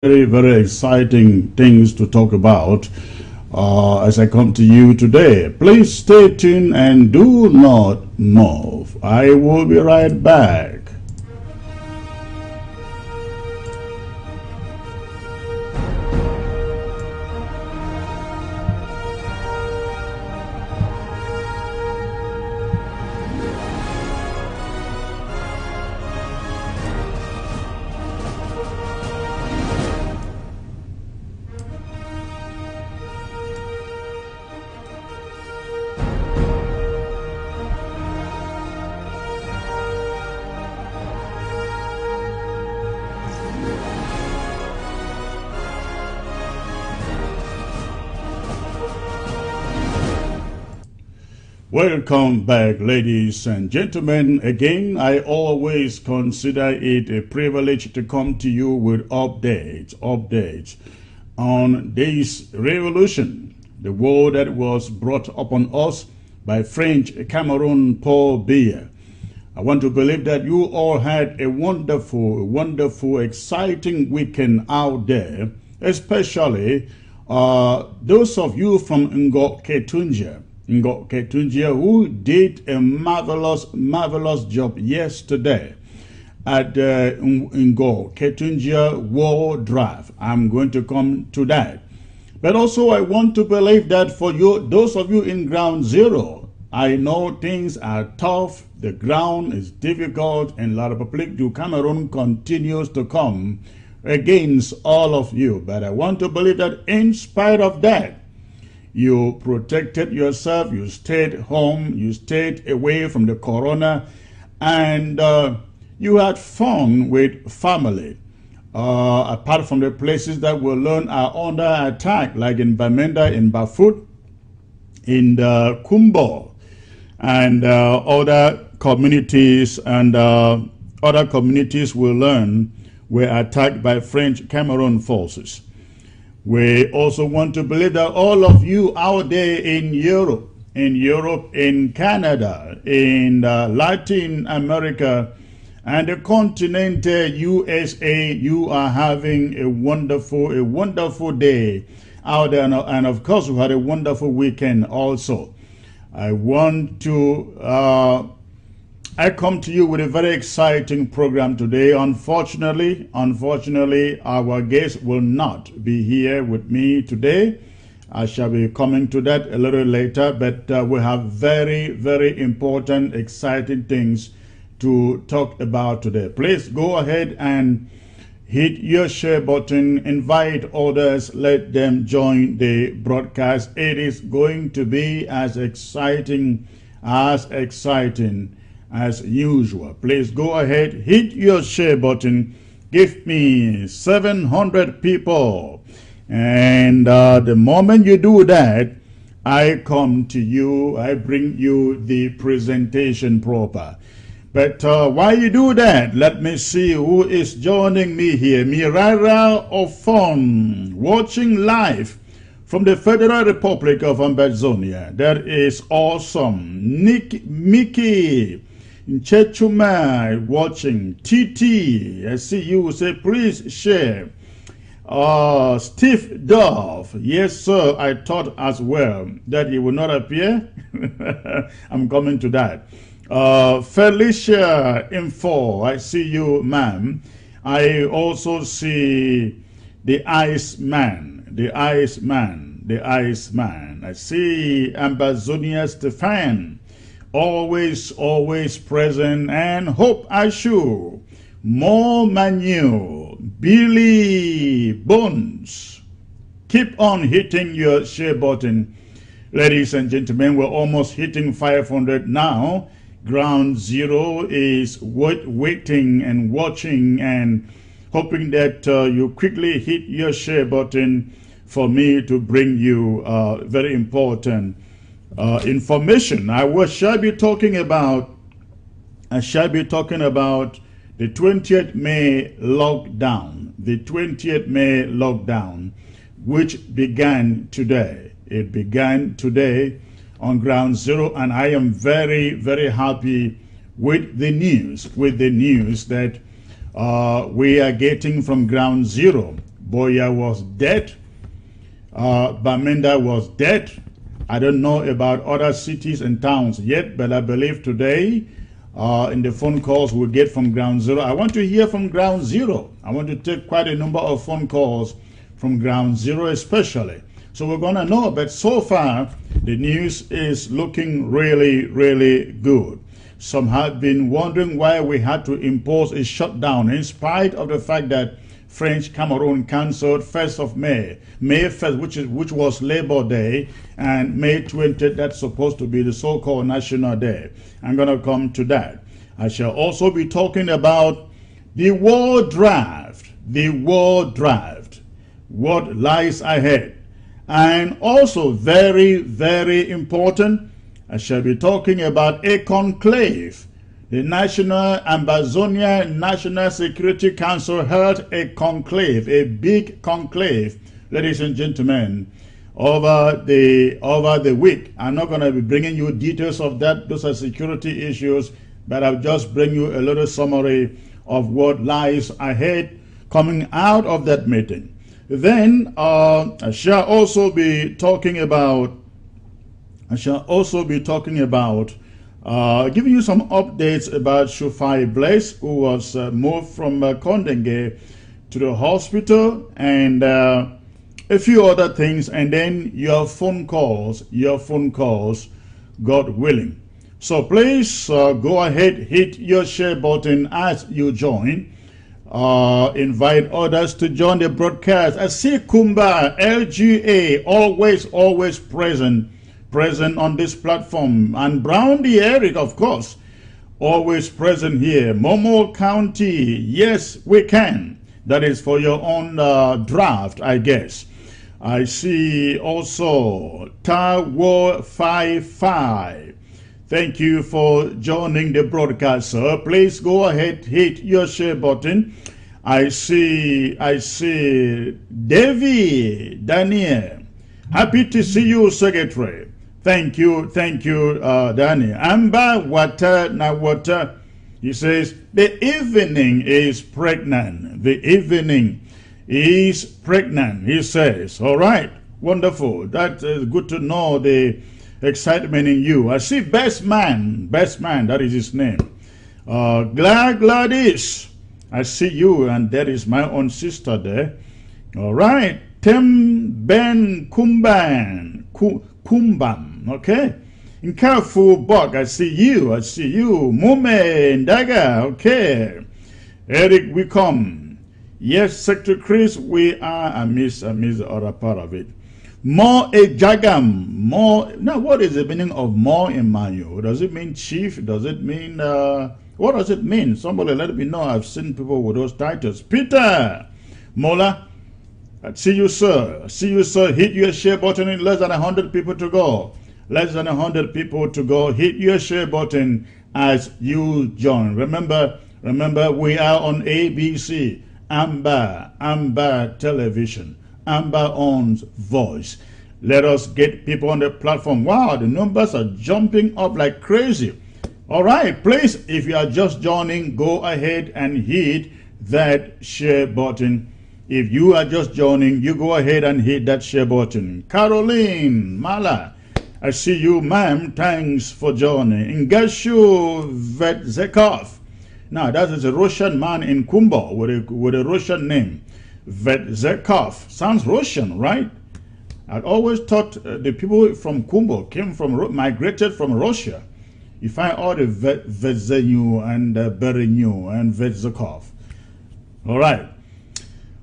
very, very exciting things to talk about uh, as I come to you today. Please stay tuned and do not move. I will be right back. Welcome back, ladies and gentlemen. Again, I always consider it a privilege to come to you with updates, updates on this revolution, the war that was brought upon us by French Cameroon Paul Biya. I want to believe that you all had a wonderful, wonderful, exciting weekend out there, especially uh, those of you from Ngo Ketunjia. Ngo Ketunjia, who did a marvelous, marvelous job yesterday at uh, Ngo Ketunjia War Drive. I'm going to come to that. But also, I want to believe that for you, those of you in ground zero, I know things are tough, the ground is difficult, and La République du Cameroon continues to come against all of you. But I want to believe that in spite of that, you protected yourself, you stayed home, you stayed away from the corona, and uh, you had fun with family. Uh, apart from the places that we learn are under attack, like in Bamenda, in Bafut, in the Kumbo, and uh, other communities and uh, other communities will learn were attacked by French Cameroon forces. We also want to believe that all of you out there in Europe, in Europe, in Canada, in uh, Latin America, and the continent USA, you are having a wonderful, a wonderful day out there. And, of course, we had a wonderful weekend also. I want to uh, I come to you with a very exciting program today. Unfortunately, unfortunately, our guest will not be here with me today. I shall be coming to that a little later, but uh, we have very, very important, exciting things to talk about today. Please go ahead and hit your share button, invite others, let them join the broadcast. It is going to be as exciting as exciting as usual. Please go ahead, hit your share button. Give me 700 people. And uh, the moment you do that, I come to you, I bring you the presentation proper. But uh, while you do that, let me see who is joining me here. Mirara Ofon, watching live from the Federal Republic of Ambazonia. That is awesome. Nick Mickey Nchechuma watching. TT, I see you say, please share. Uh, Steve Dove, yes, sir. I thought as well that he would not appear. I'm coming to that. Uh, Felicia Info, I see you, ma'am. I also see the Ice Man, the Ice Man, the Ice Man. I see Ambazonia Stefan always, always present, and Hope Ashu, More Manu, Billy Bones. Keep on hitting your share button. Ladies and gentlemen, we're almost hitting 500 now. Ground Zero is waiting and watching and hoping that uh, you quickly hit your share button for me to bring you uh, very important uh, information. I shall be talking about I shall be talking about the 20th May lockdown, the 20th May lockdown, which began today. It began today on ground zero, and I am very, very happy with the news, with the news that uh, we are getting from ground zero. Buea was dead. Uh, Bamenda was dead. I don't know about other cities and towns yet, but I believe today uh, in the phone calls we get from ground zero. I want to hear from ground zero. I want to take quite a number of phone calls from ground zero especially. So we're going to know, but so far the news is looking really, really good. Some have been wondering why we had to impose a shutdown in spite of the fact that French Cameroon cancelled 1st of May, May 1st, which, is, which was Labor Day, and May 20th, that's supposed to be the so-called National Day. I'm going to come to that. I shall also be talking about the war draft, the war draft, what lies ahead. And also very, very important, I shall be talking about a conclave the National Ambazonia National Security Council held a conclave, a big conclave, ladies and gentlemen, over the over the week. I'm not going to be bringing you details of that; those are security issues. But I'll just bring you a little summary of what lies ahead coming out of that meeting. Then uh, I shall also be talking about. I shall also be talking about uh, giving you some updates about Shufai Blaise, who was uh, moved from uh, Kondengui to the hospital, and uh, a few other things, and then your phone calls, your phone calls, God willing. So please uh, go ahead, hit your share button as you join. Uh, invite others to join the broadcast. I see Kumba, LGA, always, always present present on this platform. And Brownie Eric, of course, always present here. Momo County, yes, we can. That is for your own uh, draft, I guess. I see also Tower 55. Thank you for joining the broadcast, sir. Please go ahead, hit your share button. I see, I see Davy Daniel. Happy to see you, Secretary. Thank you, thank you, uh, Danny. Amba water na water. He says, the evening is pregnant. The evening is pregnant, he says. All right, wonderful. That is good to know the excitement in you. I see best man, best man, that is his name. Uh, Glad Gladys, I see you, and that is my own sister there. All right, Tim Ben Kumban, Kumbam, okay? In Carrefour Buck, I see you, I see you. Mume Ndaga, okay. Eric, we come. Yes, Secretary Chris, we are, I miss, I miss the other part of it. More a jagam, more, now what is the meaning of more in? Does it mean chief? Does it mean, uh, what does it mean? Somebody let me know. I've seen people with those titles. Peter, Mola, I see you, sir. See you, sir. Hit your share button in less than 100 people to go. Less than 100 people to go. Hit your share button as you join. Remember, remember, we are on ABC, Amba, Amba Television, Amba owns voice. Let us get people on the platform. Wow, the numbers are jumping up like crazy. All right, please, if you are just joining, go ahead and hit that share button if you are just joining, you go ahead and hit that share button. Caroline Mala, I see you, ma'am. Thanks for joining. Ngashu Vetzekov. Now, that is a Russian man in Kumbo with a, with a Russian name. Vetzekov. Sounds Russian, right? I always thought uh, the people from Kumbo came from, migrated from Russia. You find all the Vetzenyu and uh, Berenyu and Vetzekov. All right.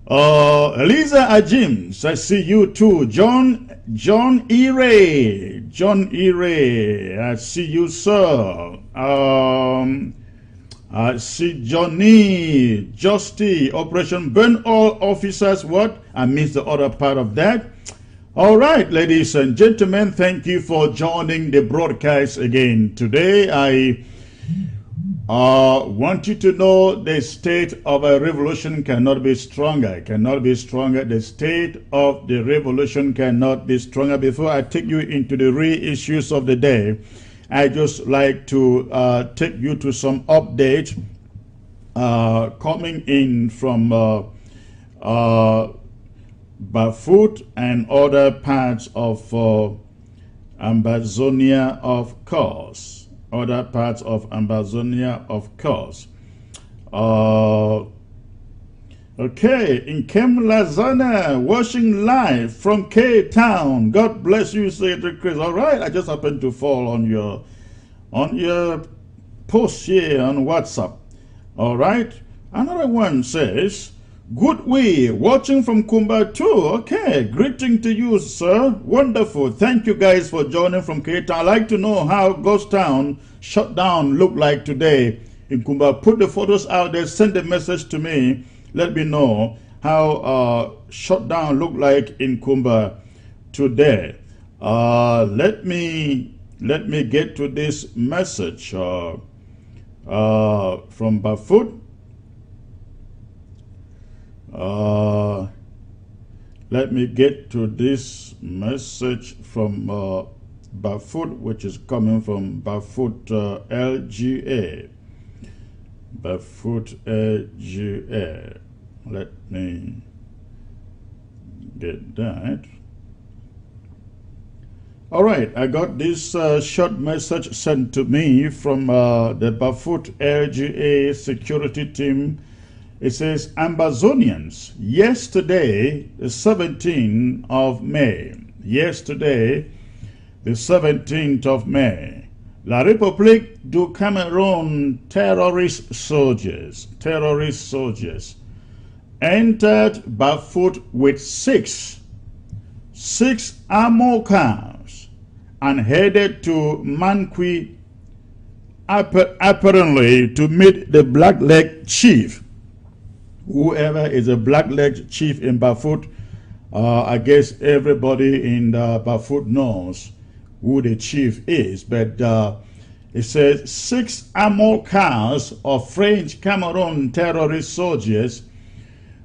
Uh, Eliza Ajims, I see you too. John, John Ere, John Ere, I see you, sir. Um, I see Johnny, Justy, Operation Burn All Officers, what? I missed the other part of that. All right, ladies and gentlemen, thank you for joining the broadcast again. Today, I uh, want you to know the state of a revolution cannot be stronger, cannot be stronger. The state of the revolution cannot be stronger. Before I take you into the real issues of the day, I just like to uh, take you to some update uh, coming in from uh, uh Bafut and other parts of uh, Ambazonia, of course. Other parts of Ambazonia, of course. Uh, okay, in Lazana, watching live from K-Town. God bless you, Secretary Chris. All right, I just happened to fall on your on your post here on WhatsApp. All right. Another one says, Good way, watching from Kumba too. Okay, greeting to you, sir. Wonderful. Thank you guys for joining from K I'd like to know how Ghost Town shutdown looked like today in Kumba. Put the photos out there, send a message to me. Let me know how uh, shut down looked like in Kumba today. Uh, let me let me get to this message uh, uh, from Bafut. Uh, let me get to this message from uh, Bafut, which is coming from Bafut uh, LGA. Bafut LGA. Let me get that. All right, I got this uh, short message sent to me from uh, the Bafut LGA security team it says, Ambazonians, yesterday, the 17th of May, yesterday, the 17th of May, La République du Cameroon terrorist soldiers, terrorist soldiers, entered Bafut with six, six armored cars and headed to Manqui apparently to meet the Blackleg chief whoever is a black-legged chief in Bafut, uh, I guess everybody in the Bafut knows who the chief is. But uh, it says six armored cars of French Cameroon terrorist soldiers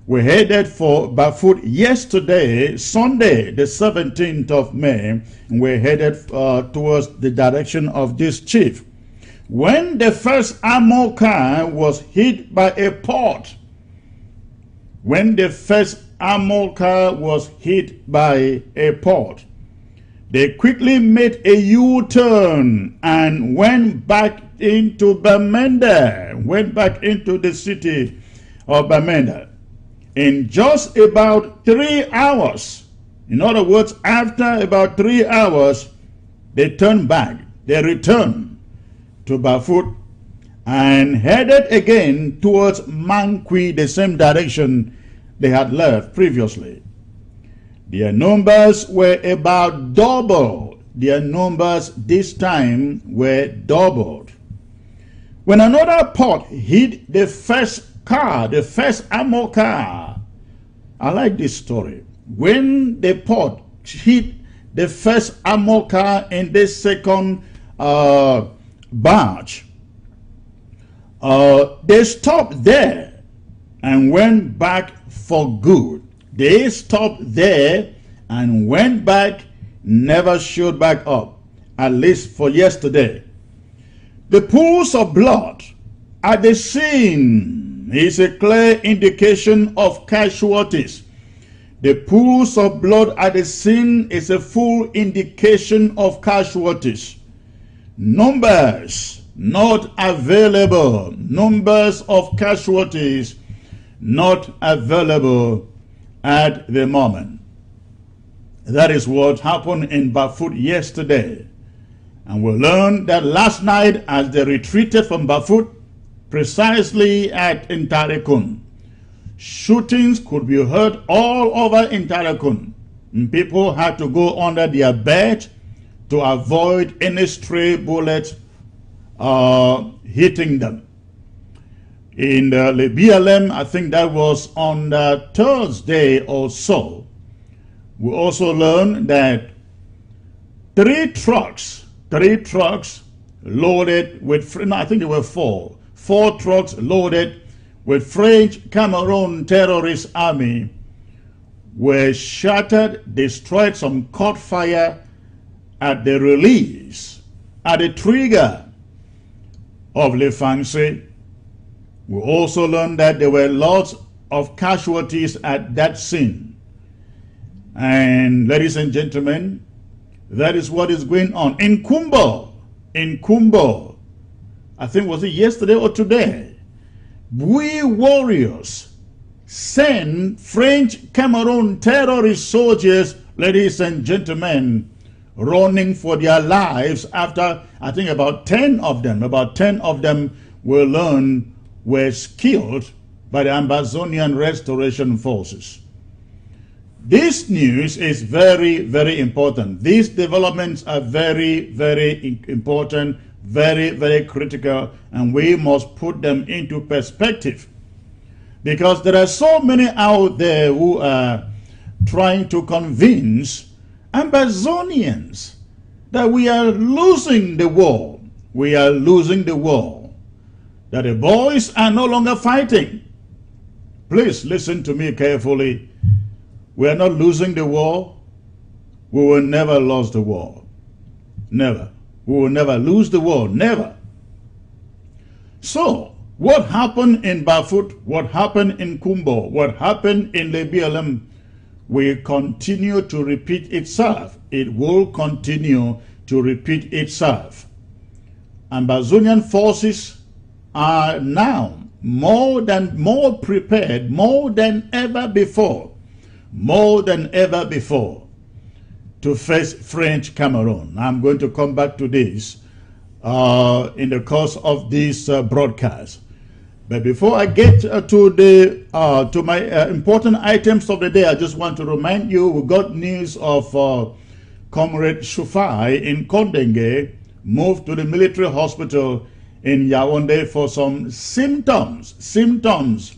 were headed for Bafut yesterday, Sunday, the 17th of May, and were headed uh, towards the direction of this chief. When the first armored car was hit by a port when the first armored car was hit by a port, they quickly made a U-turn and went back into Bamenda, went back into the city of Bamenda. In just about three hours, in other words, after about three hours, they turned back. They returned to Bafut and headed again towards Manqui, the same direction they had left previously. Their numbers were about double. Their numbers this time were doubled. When another pot hit the first car, the first ammo car, I like this story. When the pot hit the first ammo car in the second uh, batch, uh, they stopped there and went back for good. They stopped there and went back, never showed back up, at least for yesterday. The pools of blood at the scene is a clear indication of casualties. The pools of blood at the scene is a full indication of casualties. Numbers not available. Numbers of casualties not available at the moment. That is what happened in Bafut yesterday. And we learned that last night as they retreated from Bafut, precisely at Ntarikon, shootings could be heard all over Ntarikon. And people had to go under their bed to avoid any stray bullet uh, hitting them in the BLM, I think that was on the Thursday or so. We also learned that three trucks, three trucks loaded with, no, I think there were four, four trucks loaded with French Cameroon terrorist army were shattered, destroyed, some caught fire at the release, at the trigger of Le Fancy we also learned that there were lots of casualties at that scene. And ladies and gentlemen, that is what is going on in Kumbo. In Kumbo, I think was it yesterday or today? We warriors send French Cameroon terrorist soldiers, ladies and gentlemen, running for their lives after I think about 10 of them, about 10 of them were learned were killed by the Ambazonian Restoration Forces. This news is very, very important. These developments are very, very important, very, very critical, and we must put them into perspective. Because there are so many out there who are trying to convince Ambazonians that we are losing the war. We are losing the war. That the boys are no longer fighting. Please listen to me carefully. We are not losing the war. We will never lose the war. Never. We will never lose the war. Never. So, what happened in Bafut, what happened in Kumbo, what happened in Lebialem will continue to repeat itself. It will continue to repeat itself. And Ambazonian forces are now more than more prepared, more than ever before, more than ever before to face French Cameroon. I'm going to come back to this uh, in the course of this uh, broadcast. But before I get uh, to the uh, to my uh, important items of the day, I just want to remind you we got news of uh, Comrade Shufai in Kondengui moved to the military hospital in Yaoundé for some symptoms, symptoms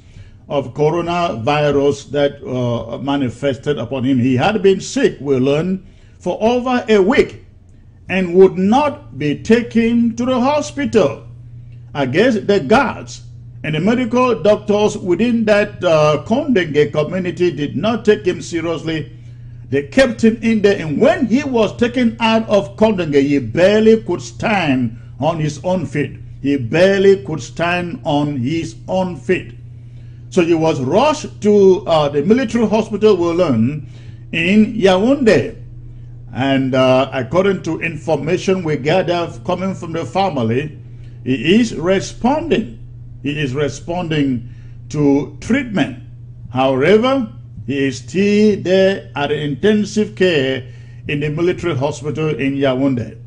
of coronavirus that uh, manifested upon him. He had been sick, we learned, for over a week and would not be taken to the hospital. I guess the guards and the medical doctors within that uh, Kondengui community did not take him seriously. They kept him in there, and when he was taken out of Kondengui, he barely could stand on his own feet. He barely could stand on his own feet. So he was rushed to uh, the military hospital, we learn, in Yaoundé. And uh, according to information we gather coming from the family, he is responding he is responding to treatment. However, he is still there at intensive care in the military hospital in Yaoundé.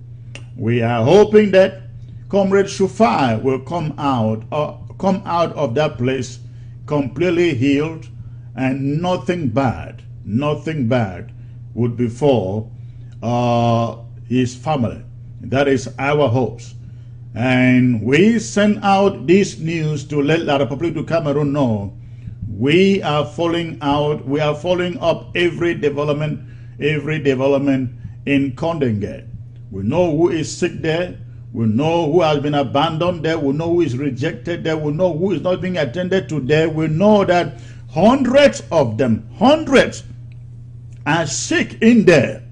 We are hoping that Comrade Shufai will come out or uh, come out of that place completely healed and nothing bad, nothing bad would befall uh, his family. That is our hopes. And we send out this news to let the Republic of Cameroon know we are following out, we are following up every development, every development in Kondengui. We know who is sick there. We know who has been abandoned there. We know who is rejected there. We know who is not being attended to there. We know that hundreds of them, hundreds, are sick in there.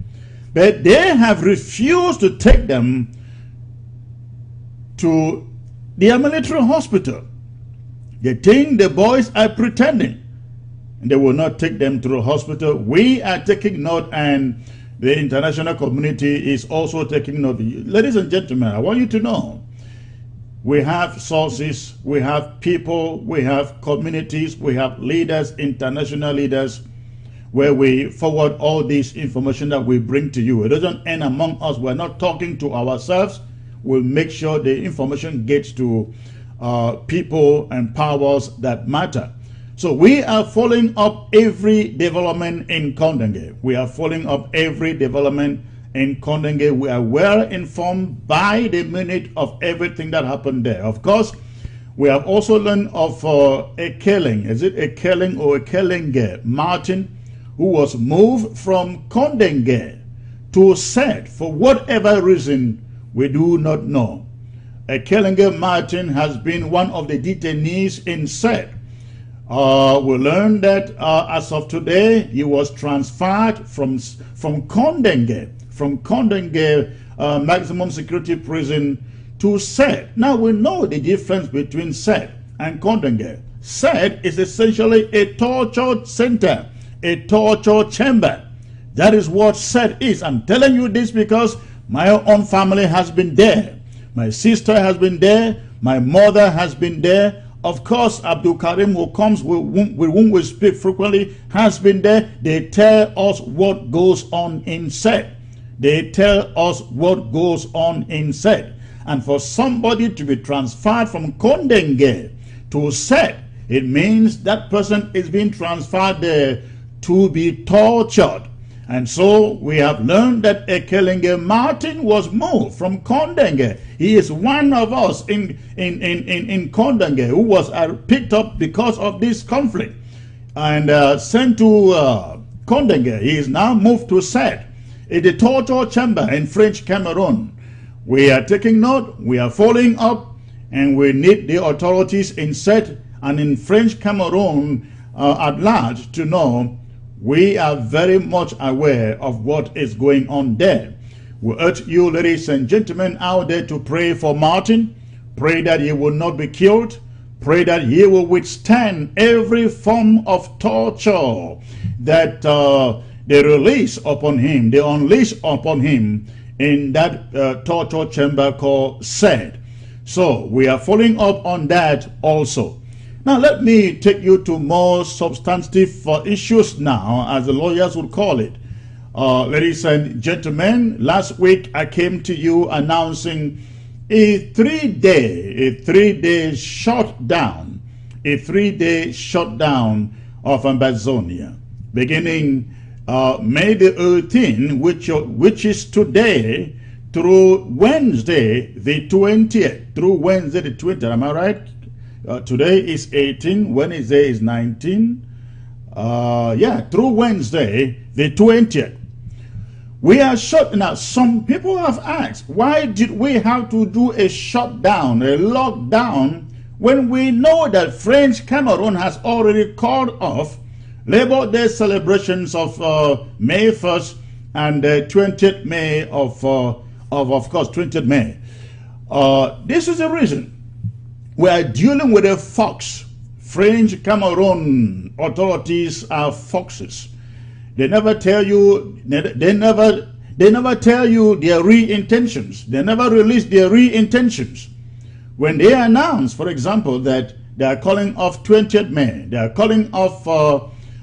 But they have refused to take them to their military hospital. They think the boys are pretending. And they will not take them to the hospital. We are taking note and the international community is also taking note. Ladies and gentlemen, I want you to know we have sources, we have people, we have communities, we have leaders, international leaders, where we forward all this information that we bring to you. It doesn't end among us. We're not talking to ourselves will make sure the information gets to uh, people and powers that matter. So we are following up every development in Kondengui. We are following up every development in Kondengui. We are well informed by the minute of everything that happened there. Of course, we have also learned of uh, a killing. Is it a killing or a Kelenge? Martin, who was moved from Kondengui to SED for whatever reason we do not know. A Kellinger Martin has been one of the detainees in SED. Uh, we learned that uh, as of today, he was transferred from, from Kondengui, from Kondengui uh, maximum security prison to SED. Now we know the difference between SED and Kondengui. SED is essentially a torture center, a torture chamber. That is what SED is. I'm telling you this because my own family has been there. My sister has been there. My mother has been there. Of course, Abdul Karim, who comes with whom, we speak frequently, has been there. They tell us what goes on inside. They tell us what goes on inside. And for somebody to be transferred from Kondengui to SED, it means that person is being transferred there to be tortured. And so we have learned that Ekelenge Martin was moved from Kondengui. He is one of us in, in, in, in, in Kondengui who was uh, picked up because of this conflict and uh, sent to uh, Kondengui. He is now moved to SED in the torture chamber in French Cameroon. We are taking note, we are following up, and we need the authorities in SED and in French Cameroon uh, at large to know we are very much aware of what is going on there. We urge you, ladies and gentlemen, out there to pray for Martin. Pray that he will not be killed. Pray that he will withstand every form of torture that uh, they release upon him, they unleash upon him in that uh, torture chamber called SED. So we are following up on that also. Now, let me take you to more substantive uh, issues now, as the lawyers would call it. Uh, ladies and gentlemen, last week I came to you announcing a three-day, a three-day shutdown, a three-day shutdown of Ambazonia, beginning uh, May the 18th, which, which is today, through Wednesday the 20th, through Wednesday the 20th, am I right? Uh, today is 18, Wednesday is 19. Uh, yeah, through Wednesday, the 20th. We are shut. Now, some people have asked, why did we have to do a shutdown, a lockdown, when we know that French Cameroon has already called off Labor Day celebrations of uh, May 1st and uh, 20th May of, uh, of, of course, 20th May. Uh, this is the reason we are dealing with a fox. French Cameroon authorities are foxes. They never tell you, they never, they never tell you their real intentions. They never release their real intentions. When they announce, for example, that they are calling off 20th May, they are calling off uh,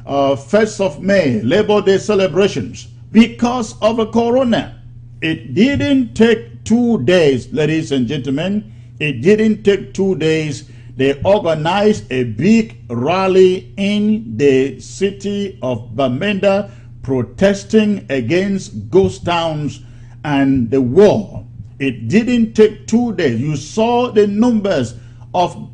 uh, 1st of May, Labor Day celebrations, because of a corona. It didn't take two days, ladies and gentlemen, it didn't take two days. They organized a big rally in the city of Bamenda protesting against ghost towns and the war. It didn't take two days. You saw the numbers of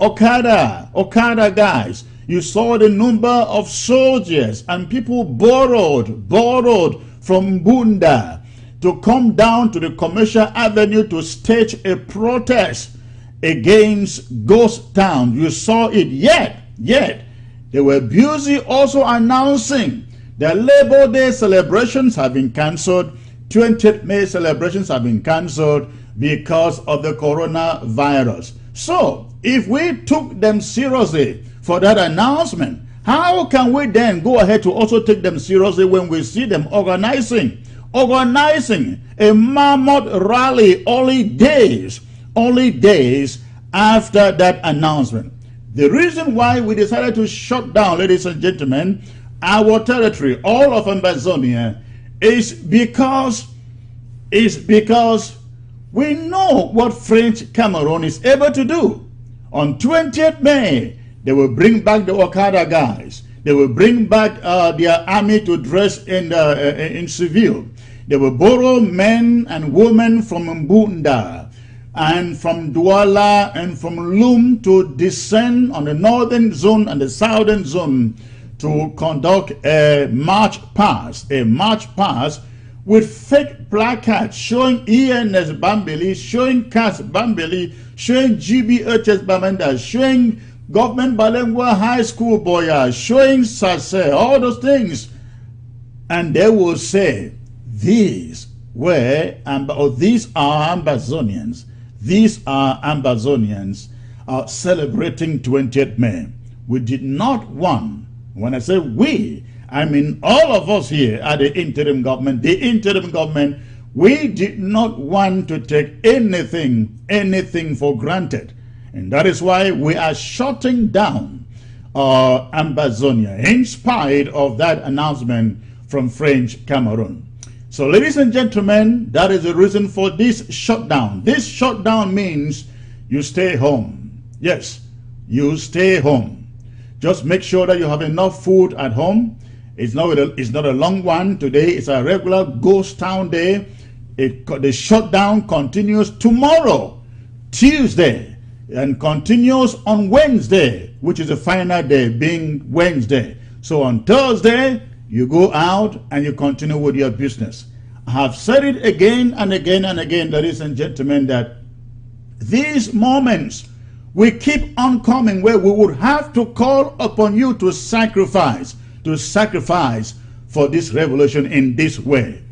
Okada, Okada guys. You saw the number of soldiers and people borrowed, borrowed from Bunda to come down to the commercial avenue to stage a protest against Ghost Town. You saw it yet, yet. They were busy also announcing that Labor Day celebrations have been cancelled, 20th May celebrations have been cancelled because of the coronavirus. So, if we took them seriously for that announcement, how can we then go ahead to also take them seriously when we see them organizing organizing a mammoth rally only days, only days after that announcement. The reason why we decided to shut down, ladies and gentlemen, our territory, all of Ambazonia, is because is because we know what French Cameroon is able to do. On 20th May, they will bring back the Okada guys. They will bring back uh, their army to dress in, uh, in civil. They will borrow men and women from Mbunda and from Douala and from Loum to descend on the northern zone and the southern zone to conduct a march past, a march past with fake placards showing ENS Bambili, showing CAS Bambili, showing GBHS Bamenda, showing government bilingual high school Buea, showing SASE, all those things. And they will say, these were, or these are Ambazonians. These are Ambazonians uh, celebrating 20th May. We did not want, when I say we, I mean all of us here at the interim government, the interim government, we did not want to take anything, anything for granted. And that is why we are shutting down uh, Ambazonia in spite of that announcement from French Cameroon. So ladies and gentlemen, that is the reason for this shutdown. This shutdown means you stay home. Yes, you stay home. Just make sure that you have enough food at home. It's not a, it's not a long one. Today It's a regular ghost town day. It, the shutdown continues tomorrow, Tuesday, and continues on Wednesday, which is the final day, being Wednesday. So on Thursday, you go out and you continue with your business. I have said it again and again and again, ladies and gentlemen, that these moments we keep on coming where we would have to call upon you to sacrifice, to sacrifice for this revolution in this way.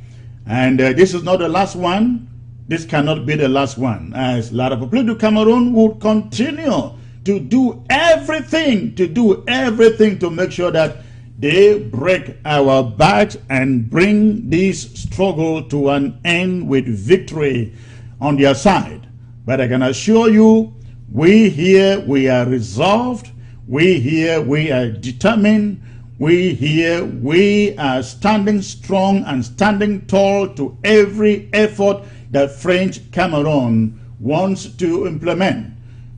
And uh, this is not the last one. This cannot be the last one. As La République du Cameroon will continue to do everything, to do everything to make sure that they break our backs and bring this struggle to an end with victory on their side. But I can assure you, we here, we are resolved. We here, we are determined. We here, we are standing strong and standing tall to every effort that French Cameroon wants to implement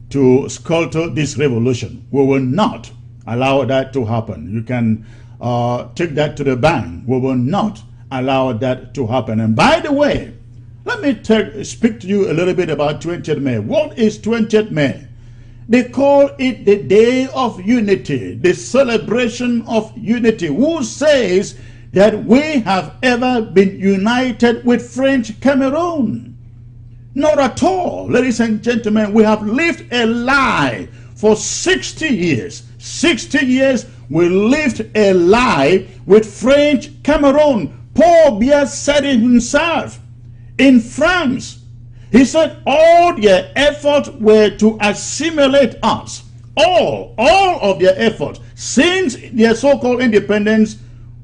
to scuttle this revolution. We will not allow that to happen. You can uh, take that to the bank. We will not allow that to happen. And by the way, let me take, speak to you a little bit about 20th May. What is 20th May? They call it the Day of Unity, the celebration of unity. Who says that we have ever been united with French Cameroon? Not at all. Ladies and gentlemen, we have lived a lie for 60 years. 60 years we lived a lie with French Cameroon. Paul Biya said it himself in France. He said all their efforts were to assimilate us. All, all of their efforts since their so-called independence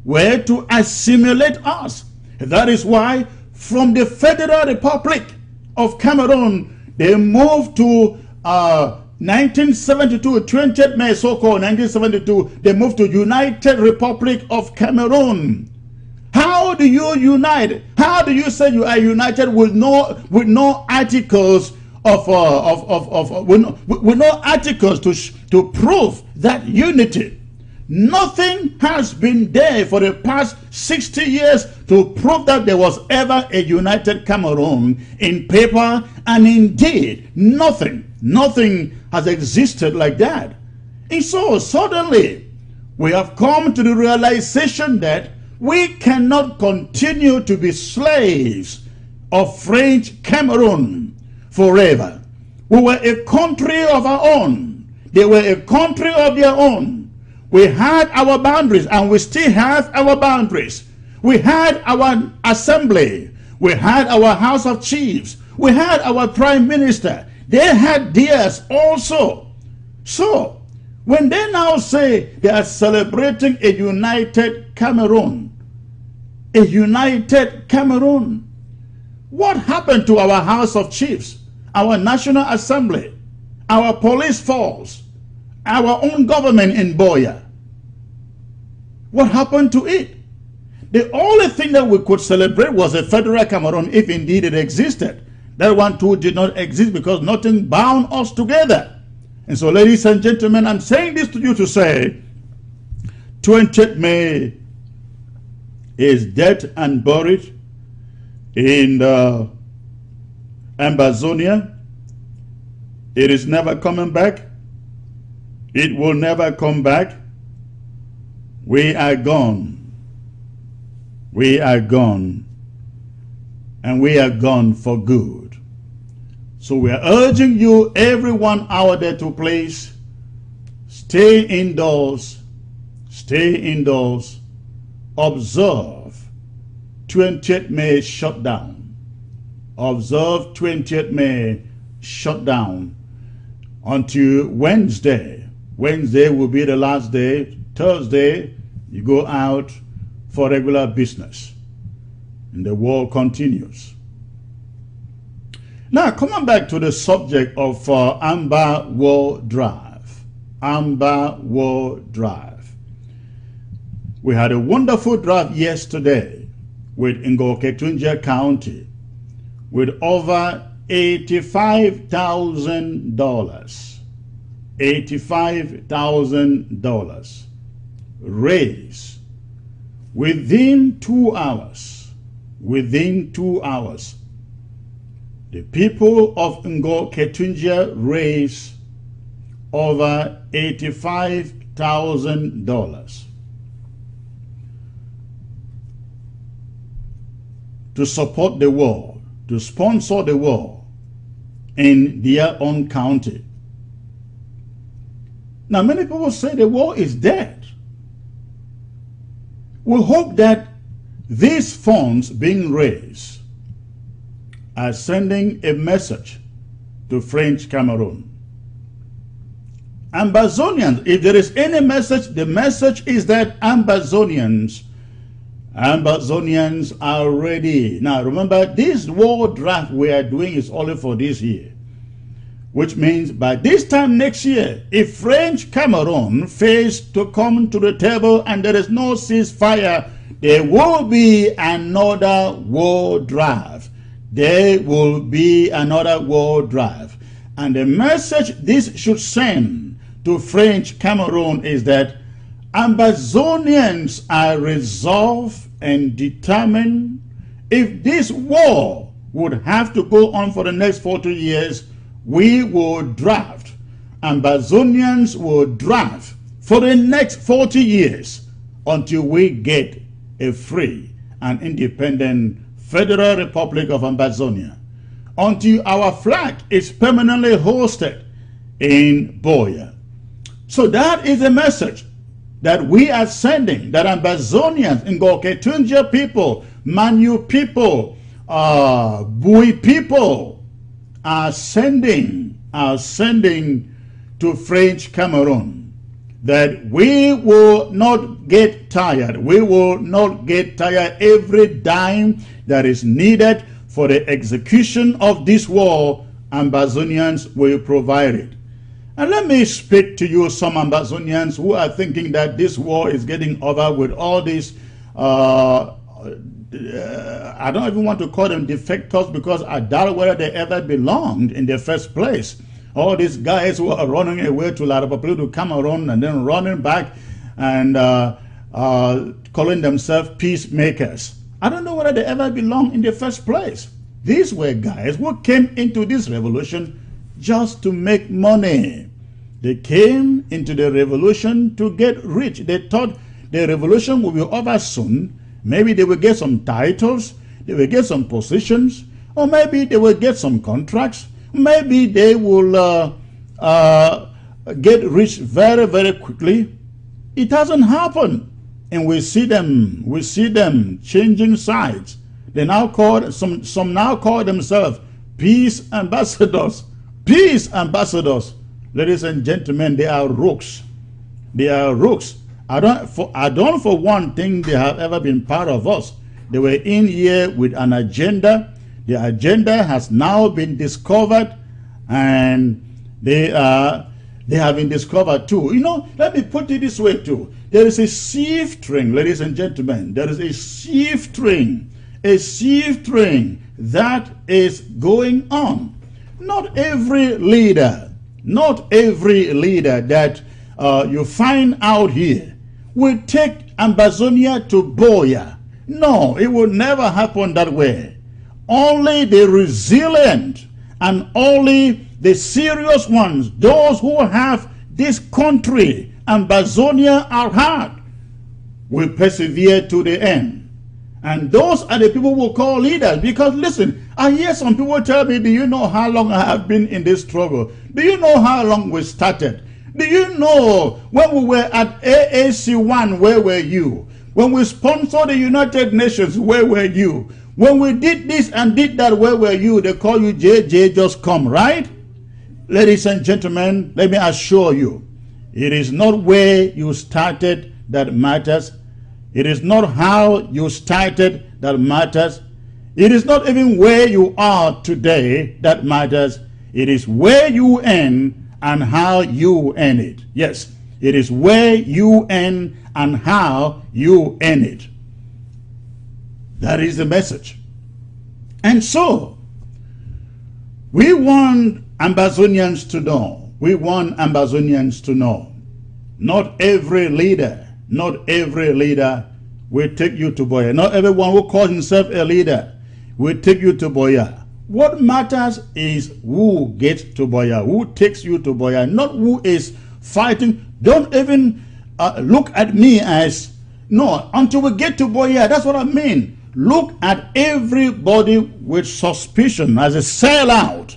were to assimilate us. That is why from the Federal Republic of Cameroon, they moved to uh, 1972, 20th May, so-called 1972, they moved to United Republic of Cameroon. How do you unite? How do you say you are united with no with no articles of uh, of, of, of, with, no, with no articles to to prove that unity? Nothing has been there for the past 60 years to prove that there was ever a united Cameroon in paper and indeed nothing, nothing has existed like that. And so suddenly we have come to the realization that we cannot continue to be slaves of French Cameroon forever. We were a country of our own. They were a country of their own. We had our boundaries and we still have our boundaries. We had our assembly. We had our House of Chiefs. We had our Prime Minister. They had theirs also. So, when they now say they are celebrating a united Cameroon, a united Cameroon, what happened to our House of Chiefs, our National Assembly, our police force, our own government in Buea? What happened to it? The only thing that we could celebrate was a federal Cameroon, if indeed it existed. That one too did not exist because nothing bound us together. And so, ladies and gentlemen, I'm saying this to you to say 20th May is dead and buried in the Ambazonia. It is never coming back. It will never come back. We are gone. We are gone. And we are gone for good. So we are urging you, everyone out there to please stay indoors. Stay indoors. Observe 20th May shutdown. Observe 20th May shutdown until Wednesday. Wednesday will be the last day. Thursday, You go out for regular business. And the war continues. Now, coming back to the subject of uh, Amba War Drive. Amba War Drive. We had a wonderful drive yesterday with Ngo Ketunjia County with over $85,000. $85,000 raised within two hours. Within two hours. The people of Ngo Ketunjia raised over $85,000 to support the war, to sponsor the war in their own county. Now, many people say the war is dead. We hope that these funds being raised are sending a message to French Cameroon. Ambazonians, if there is any message, the message is that Ambazonians, Ambazonians are ready. Now remember, this war draft we are doing is only for this year. Which means by this time next year, if French Cameroon fails to come to the table and there is no ceasefire, there will be another war draft. There will be another war drive. And the message this should send to French Cameroon is that Ambazonians are resolved and determined if this war would have to go on for the next 40 years, we will draft. Ambazonians will draft for the next 40 years until we get a free and independent Federal Republic of Ambazonia until our flag is permanently hosted in Buea. So that is a message that we are sending, that Ambazonians, Ngo Ketunjia people, Manyu people, uh, Bui people are sending, are sending to French Cameroon that we will not get tired. We will not get tired every dime that is needed for the execution of this war. Ambazonians will provide it. And let me speak to you, some Ambazonians who are thinking that this war is getting over with all these, uh, uh, I don't even want to call them defectors because I doubt whether they ever belonged in the first place all these guys who are running away to Larapapilu to Cameroon and then running back and uh, uh, calling themselves peacemakers. I don't know whether they ever belonged in the first place. These were guys who came into this revolution just to make money. They came into the revolution to get rich. They thought the revolution would be over soon. Maybe they will get some titles, they will get some positions, or maybe they will get some contracts, maybe they will uh, uh, get rich very, very quickly. It hasn't happened. And we see them, we see them changing sides. They now call, some, some now call themselves peace ambassadors. Peace ambassadors. Ladies and gentlemen, they are rooks. They are rooks. I don't, for, I don't for one thing they have ever been part of us. They were in here with an agenda the agenda has now been discovered and they are they have been discovered too. You know, let me put it this way too. There is a sieve train, ladies and gentlemen. There is a sieve train, a sieve train that is going on. Not every leader, not every leader that uh, you find out here will take Ambazonia to Buea. No, it will never happen that way. Only the resilient and only the serious ones, those who have this country Ambazonia at heart, will persevere to the end. And those are the people we call leaders. Because listen, I hear some people tell me, do you know how long I have been in this struggle? Do you know how long we started? Do you know when we were at AAC1, where were you? When we sponsored the United Nations, where were you? When we did this and did that, where were you? They call you JJ, just come, right? Ladies and gentlemen, let me assure you, it is not where you started that matters. It is not how you started that matters. It is not even where you are today that matters. It is where you end and how you end it. Yes, it is where you end and how you end it. That is the message. And so, we want Ambazonians to know, we want Ambazonians to know, not every leader, not every leader will take you to Buea. Not everyone who calls himself a leader will take you to Buea. What matters is who gets to Buea, who takes you to Buea, not who is fighting. Don't even uh, look at me as, no, until we get to Buea. That's what I mean. Look at everybody with suspicion as a sellout,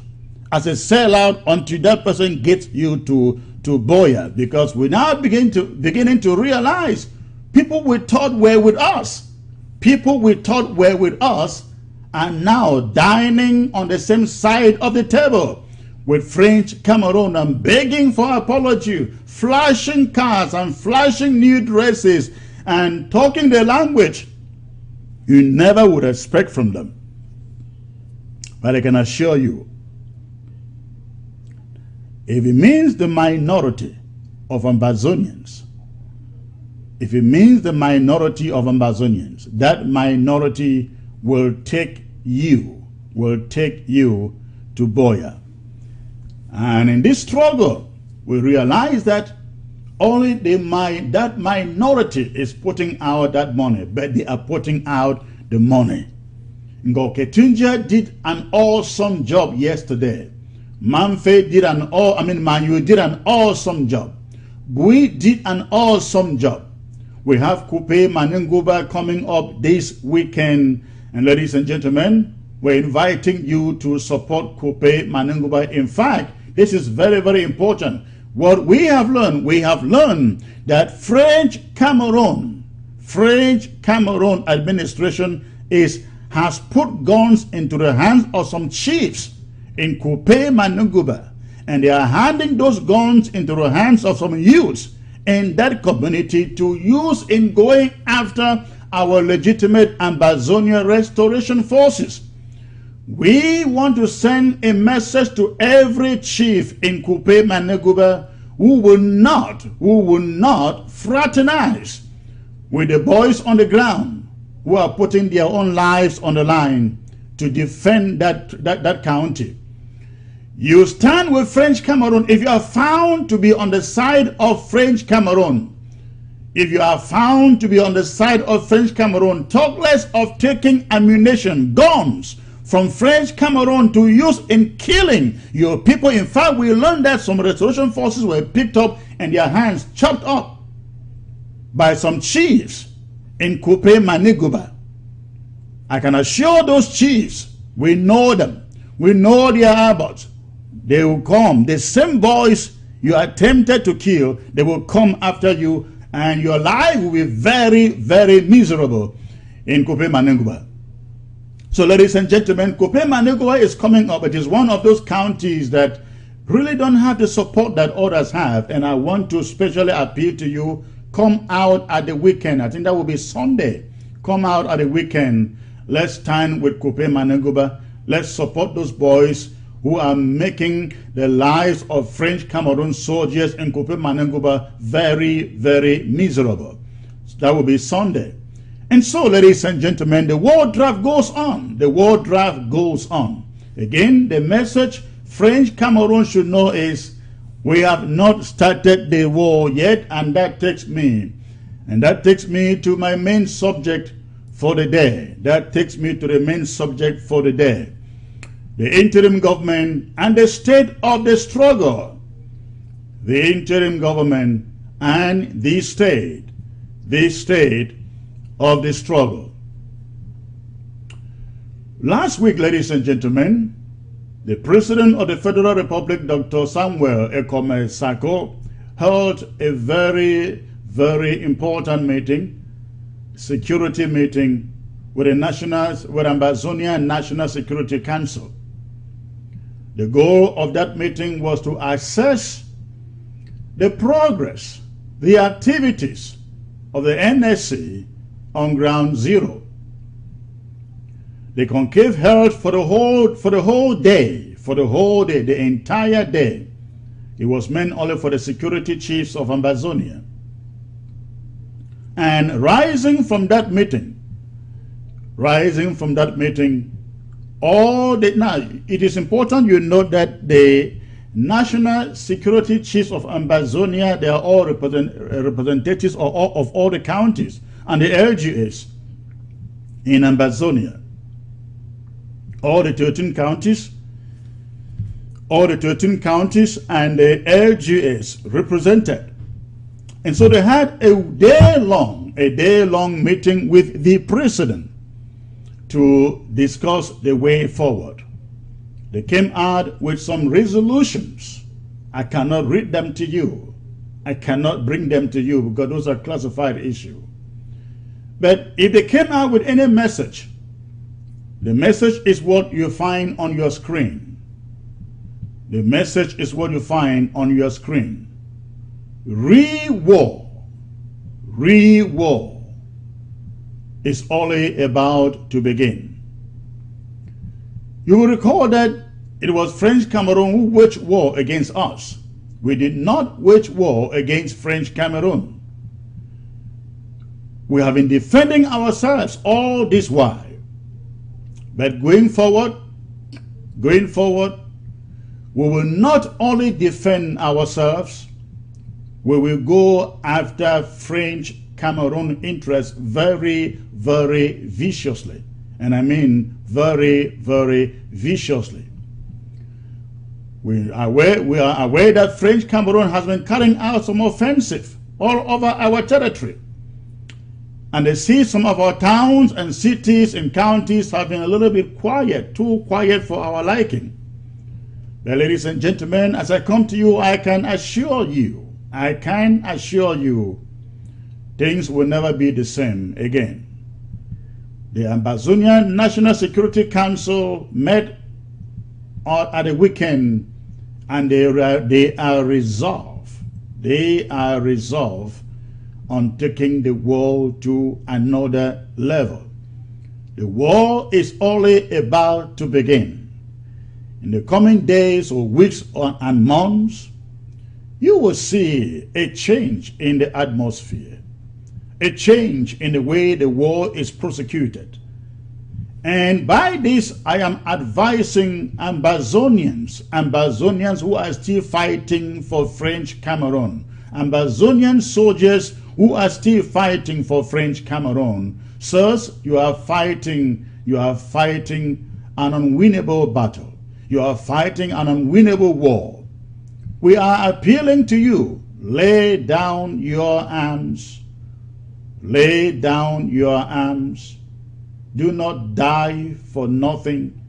as a sellout until that person gets you to, to Buea. Because we now begin to beginning to realize people we thought were with us, people we thought were with us are now dining on the same side of the table with French Cameroon and begging for apology, flashing cars and flashing new dresses and talking the language you never would expect from them. But I can assure you, if it means the minority of Ambazonians, if it means the minority of Ambazonians, that minority will take you, will take you to Buea. And in this struggle, we realize that only the mi that minority is putting out that money, but they are putting out the money. Ngo Ketunjia did an awesome job yesterday. Mamfe did an all, I mean Manyu did an awesome job. Bui did an awesome job. We have Kupe Manenguba coming up this weekend. And ladies and gentlemen, we're inviting you to support Kupe Manenguba. In fact, this is very, very important. What we have learned, we have learned that French Cameroon, French Cameroon administration is has put guns into the hands of some chiefs in Kupe Manenguba, And they are handing those guns into the hands of some youths in that community to use in going after our legitimate Ambazonia restoration forces. We want to send a message to every chief in Kupe Manenguba who will not, who will not fraternize with the boys on the ground who are putting their own lives on the line to defend that, that, that county. You stand with French Cameroon if you are found to be on the side of French Cameroon. If you are found to be on the side of French Cameroon, talk less of taking ammunition, guns from French Cameroon to use in killing your people. In fact, we learned that some restoration forces were picked up and their hands chopped up by some chiefs in Kupe Manenguba. I can assure those chiefs, we know them. We know their abbots. They will come. The same boys you attempted to kill, they will come after you, and your life will be very, very miserable in Kupe Manenguba. So, ladies and gentlemen, Kupe Manenguba is coming up. It is one of those counties that really don't have the support that others have. And I want to specially appeal to you come out at the weekend. I think that will be Sunday. Come out at the weekend. Let's stand with Kupe Manenguba. Let's support those boys who are making the lives of French Cameroon soldiers in Kupe Manenguba very, very miserable. That will be Sunday. And so, ladies and gentlemen, the war draft goes on. The war draft goes on. Again, the message French Cameroon should know is we have not started the war yet, and that takes me. And that takes me to my main subject for the day. That takes me to the main subject for the day the interim government and the state of the struggle. The interim government and the state, the state of the struggle. Last week, ladies and gentlemen, the President of the Federal Republic, Dr. Samuel Ikome Sako, held a very, very important meeting, security meeting with the National, with Ambazonia National Security Council. The goal of that meeting was to assess the progress, the activities of the NSC on ground zero. The concave held for the whole for the whole day, for the whole day, the entire day. It was meant only for the security chiefs of Ambazonia. And rising from that meeting, rising from that meeting, all the now it is important you note that the national security chiefs of Ambazonia, they are all represent, representatives of all, of all the counties and the LGAs in Ambazonia. All the 13 counties, all the 13 counties and the LGAs represented. And so they had a day long, a day long meeting with the president to discuss the way forward. They came out with some resolutions. I cannot read them to you. I cannot bring them to you because those are classified issues. But if they came out with any message, the message is what you find on your screen. The message is what you find on your screen. Re-war, re-war is only about to begin. You will recall that it was French Cameroon who waged war against us. We did not wage war against French Cameroon. We have been defending ourselves all this while. But going forward, going forward, we will not only defend ourselves, we will go after French Cameroon interests very, very viciously. And I mean very, very viciously. We are, aware, we are aware that French Cameroon has been carrying out some offensive all over our territory. And they see some of our towns and cities and counties have been a little bit quiet, too quiet for our liking. But ladies and gentlemen, as I come to you, I can assure you, I can assure you, things will never be the same again. The Ambazonian National Security Council met at the weekend and they, they are resolved, they are resolved on taking the world to another level. The war is only about to begin. In the coming days or weeks or, and months, you will see a change in the atmosphere a change in the way the war is prosecuted. And by this, I am advising Ambazonians, Ambazonians who are still fighting for French Cameroon, Ambazonian soldiers who are still fighting for French Cameroon. Sirs, you are fighting, you are fighting an unwinnable battle. You are fighting an unwinnable war. We are appealing to you, lay down your arms Lay down your arms. Do not die for nothing.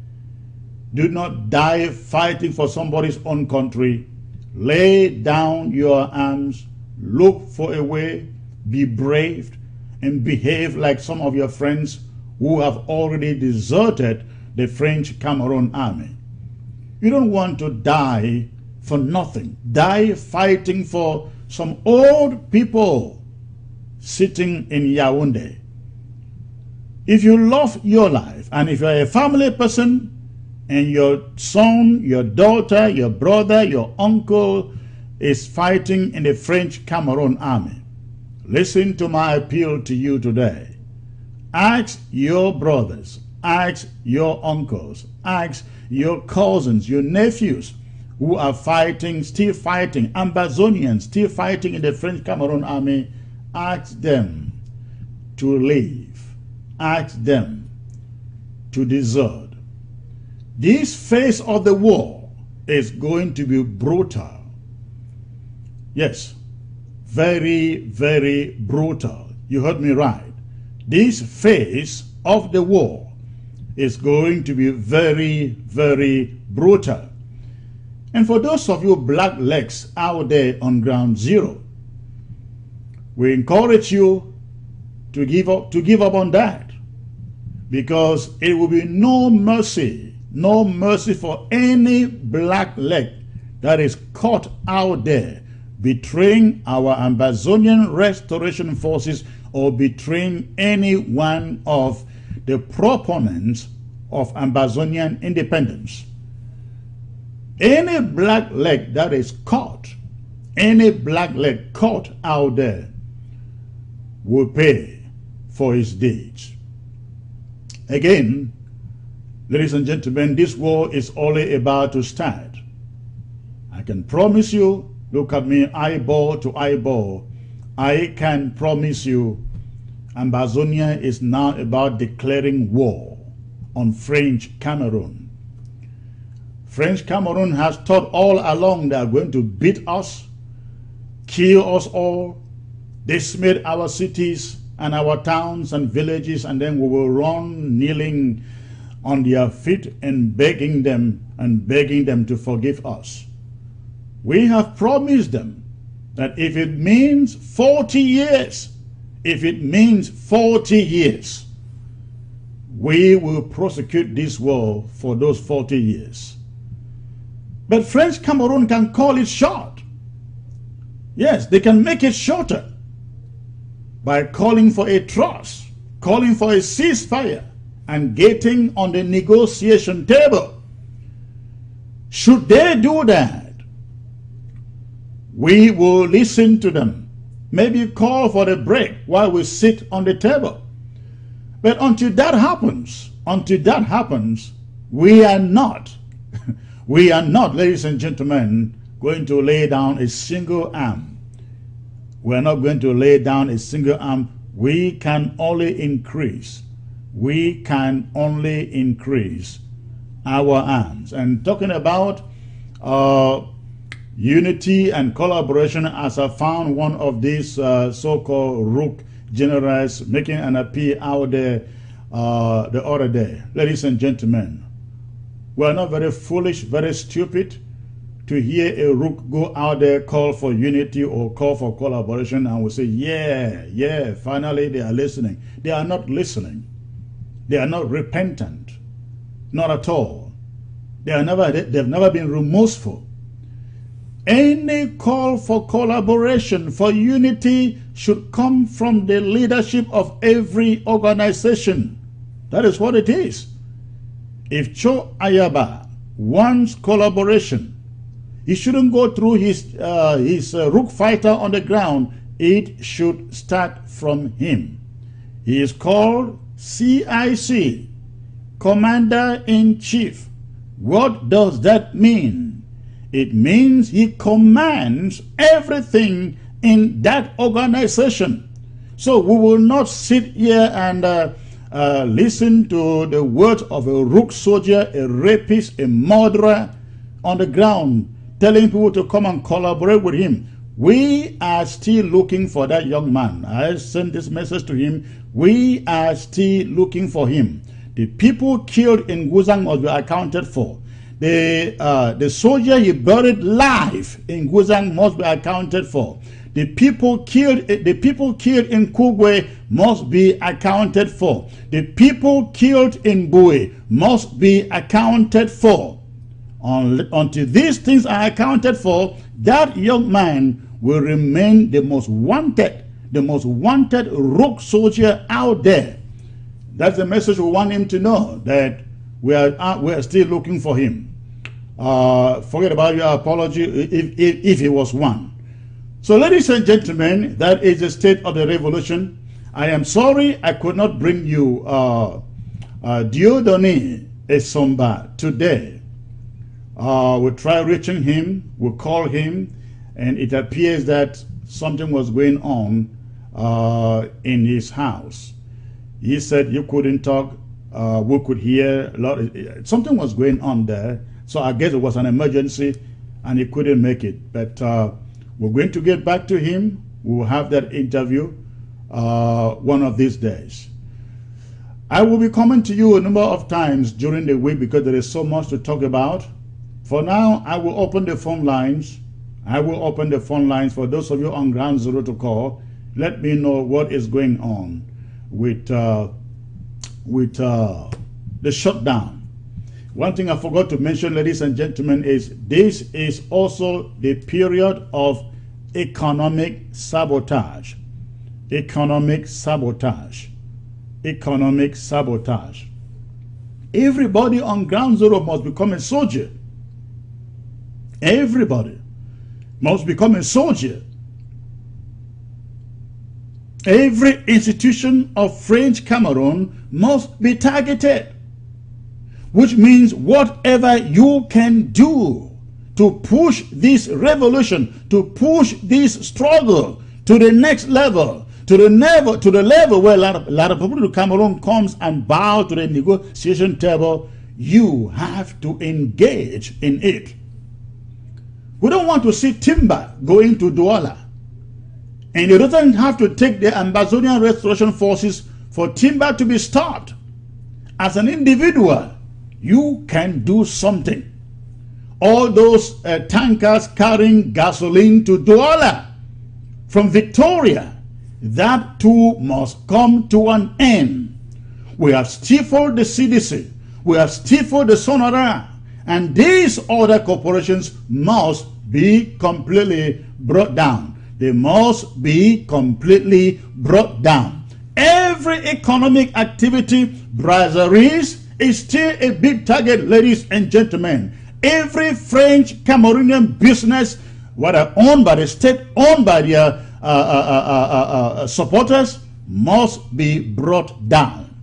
Do not die fighting for somebody's own country. Lay down your arms. Look for a way. Be brave and behave like some of your friends who have already deserted the French Cameroon army. You don't want to die for nothing. Die fighting for some old people sitting in Yaoundé. If you love your life and if you're a family person and your son, your daughter, your brother, your uncle is fighting in the French Cameroon army, listen to my appeal to you today. Ask your brothers, ask your uncles, ask your cousins, your nephews who are fighting, still fighting, Ambazonians still fighting in the French Cameroon army ask them to leave, ask them to desert. This phase of the war is going to be brutal. Yes, very, very brutal. You heard me right. This phase of the war is going to be very, very brutal. And for those of you black legs out there on ground zero, we encourage you to give up to give up on that because it will be no mercy no mercy for any black leg that is caught out there betraying our Ambazonian restoration forces or betraying any one of the proponents of Ambazonian independence. Any black leg that is caught, any black leg caught out there will pay for his deeds. Again, ladies and gentlemen, this war is only about to start. I can promise you, look at me eyeball to eyeball, I can promise you Ambazonia is now about declaring war on French Cameroon. French Cameroon has thought all along they are going to beat us, kill us all, decimate our cities and our towns and villages, and then we will run kneeling on their feet and begging them and begging them to forgive us. We have promised them that if it means 40 years, if it means 40 years, we will prosecute this war for those 40 years. But French Cameroon can call it short. Yes, they can make it shorter by calling for a truce, calling for a ceasefire, and getting on the negotiation table. Should they do that, we will listen to them. Maybe call for a break while we sit on the table. But until that happens, until that happens, we are not, we are not, ladies and gentlemen, going to lay down a single arm. We are not going to lay down a single arm. We can only increase. We can only increase our arms. And talking about uh, unity and collaboration as I found one of these uh, so-called rook generals making an appeal out there uh, the other day. Ladies and gentlemen, we're not very foolish, very stupid to hear a rook go out there call for unity or call for collaboration and we say, yeah, yeah, finally they are listening. They are not listening. They are not repentant. Not at all. They are never, they've never been remorseful. Any call for collaboration, for unity, should come from the leadership of every organization. That is what it is. If Cho Ayaba wants collaboration, he shouldn't go through his, uh, his uh, rook fighter on the ground. It should start from him. He is called CIC, Commander-in-Chief. What does that mean? It means he commands everything in that organization. So we will not sit here and uh, uh, listen to the words of a rook soldier, a rapist, a murderer on the ground, telling people to come and collaborate with him. We are still looking for that young man. I sent this message to him. We are still looking for him. The people killed in Guzang must be accounted for the, uh, the soldier he buried live in Guzang must be accounted for. The people killed, the people killed in Kugwe must be accounted for. The people killed in Bui must be accounted for. Until these things are accounted for, that young man will remain the most wanted, the most wanted rogue soldier out there. That's the message we want him to know, that we are, uh, we are still looking for him. Uh, forget about your apology if, if, if it was one. So ladies and gentlemen, that is the state of the revolution. I am sorry I could not bring you uh, uh, Diodone Esomba today. Uh, we try reaching him, we call him, and it appears that something was going on uh, in his house. He said you couldn't talk, uh, we could hear, a lot, something was going on there. So I guess it was an emergency and he couldn't make it. But uh, we're going to get back to him. We will have that interview uh, one of these days. I will be coming to you a number of times during the week because there is so much to talk about. For now, I will open the phone lines. I will open the phone lines for those of you on ground zero to call. Let me know what is going on with uh, with uh, the shutdown one thing I forgot to mention, ladies and gentlemen, is this is also the period of economic sabotage. Economic sabotage. Economic sabotage. Everybody on ground zero must become a soldier. Everybody must become a soldier. Every institution of French Cameroon must be targeted, which means whatever you can do to push this revolution, to push this struggle to the next level, to the level, to the level where a lot of, a lot of people to Cameroon comes and bow to the negotiation table, you have to engage in it. We don't want to see timber going to Douala. And it doesn't have to take the Ambazonian restoration forces for timber to be stopped. As an individual, you can do something. All those uh, tankers carrying gasoline to Douala from Victoria, that too must come to an end. We have stifled the CDC. We have stifled the SONARA. And these other corporations must be completely brought down. They must be completely brought down. Every economic activity, brasseries, is still a big target, ladies and gentlemen. Every French Cameroonian business, whether owned by the state, owned by their uh, uh, uh, supporters, must be brought down.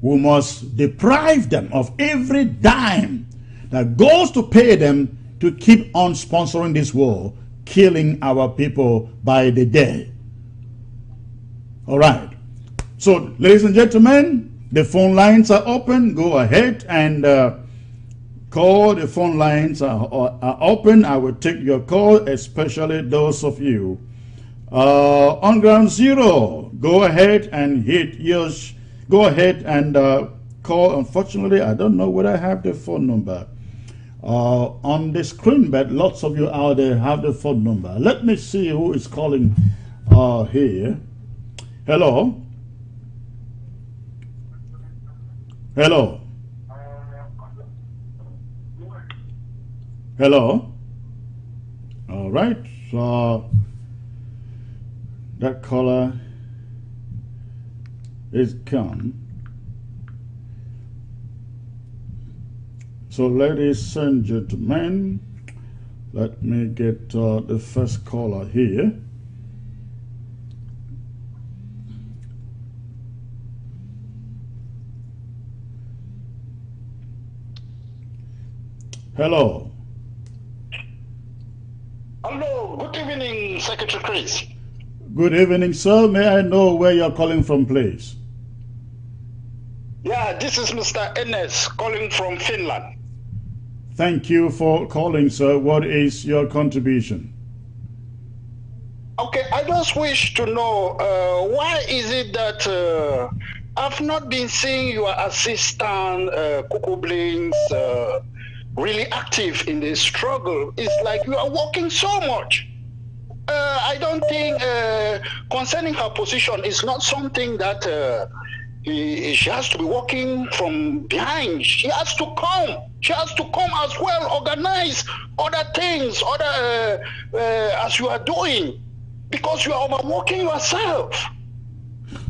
We must deprive them of every dime that goes to pay them to keep on sponsoring this war killing our people by the day. All right. So, ladies and gentlemen, the phone lines are open. Go ahead and uh, call. The phone lines are, are, open. I will take your call, especially those of you uh, on ground zero. Go ahead and hit yours. Go ahead and uh, call. Unfortunately, I don't know whether I have the phone number uh, on the screen, but lots of you out there have the phone number. Let me see who is calling uh, here. Hello? Hello? Hello? All right. So that caller is come. So, ladies and gentlemen, let me get uh, the first caller here. Hello. Hello, good evening, Secretary Chris. Good evening, sir. May I know where you're calling from, please? Yeah, this is Mr. Enes calling from Finland. Thank you for calling, sir. What is your contribution? Okay, I just wish to know uh, why is it that uh, I've not been seeing your assistant, uh, Coco Blinks, uh, really active in this struggle. It's like you are working so much. Uh, I don't think uh, concerning her position is not something that uh, she has to be working from behind. She has to come. She has to come as well, organize other things, other uh, uh, as you are doing, because you are overworking yourself.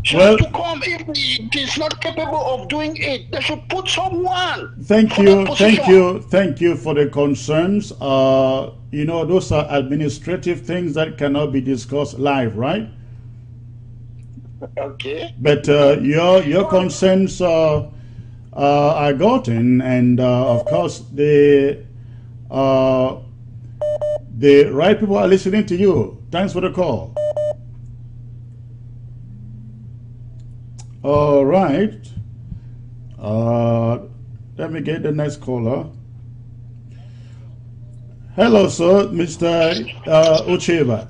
She well, to come if it is not capable of doing it. They should put someone. Thank you, thank you, thank you for the concerns. Uh, you know, those are administrative things that cannot be discussed live, right? Okay. But uh, your your concerns uh, uh, are gotten, and uh, of course the uh, the right people are listening to you. Thanks for the call. All right. Uh, let me get the next caller. Hello, sir, Mr. Uh, Ucheba.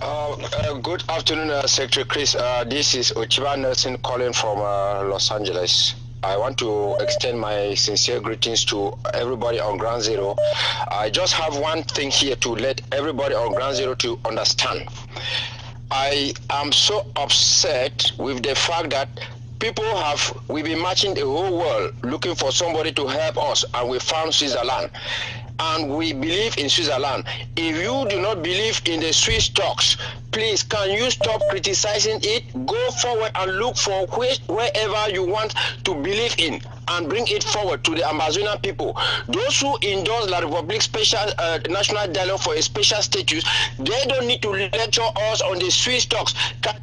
Uh, good afternoon, uh, Secretary Chris. Uh, this is Ochiba Nelson calling from uh, Los Angeles. I want to extend my sincere greetings to everybody on Ground Zero. I just have one thing here to let everybody on Ground Zero to understand. I am so upset with the fact that people have we've been marching the whole world looking for somebody to help us and we found Switzerland and we believe in Switzerland. If you do not believe in the Swiss stocks, please can you stop criticizing it? Go forward and look for wherever you want to believe in and bring it forward to the Amazonian people. Those who endorse La Republic Special uh, National Dialogue for a special status, they don't need to lecture us on the Swiss stocks. Can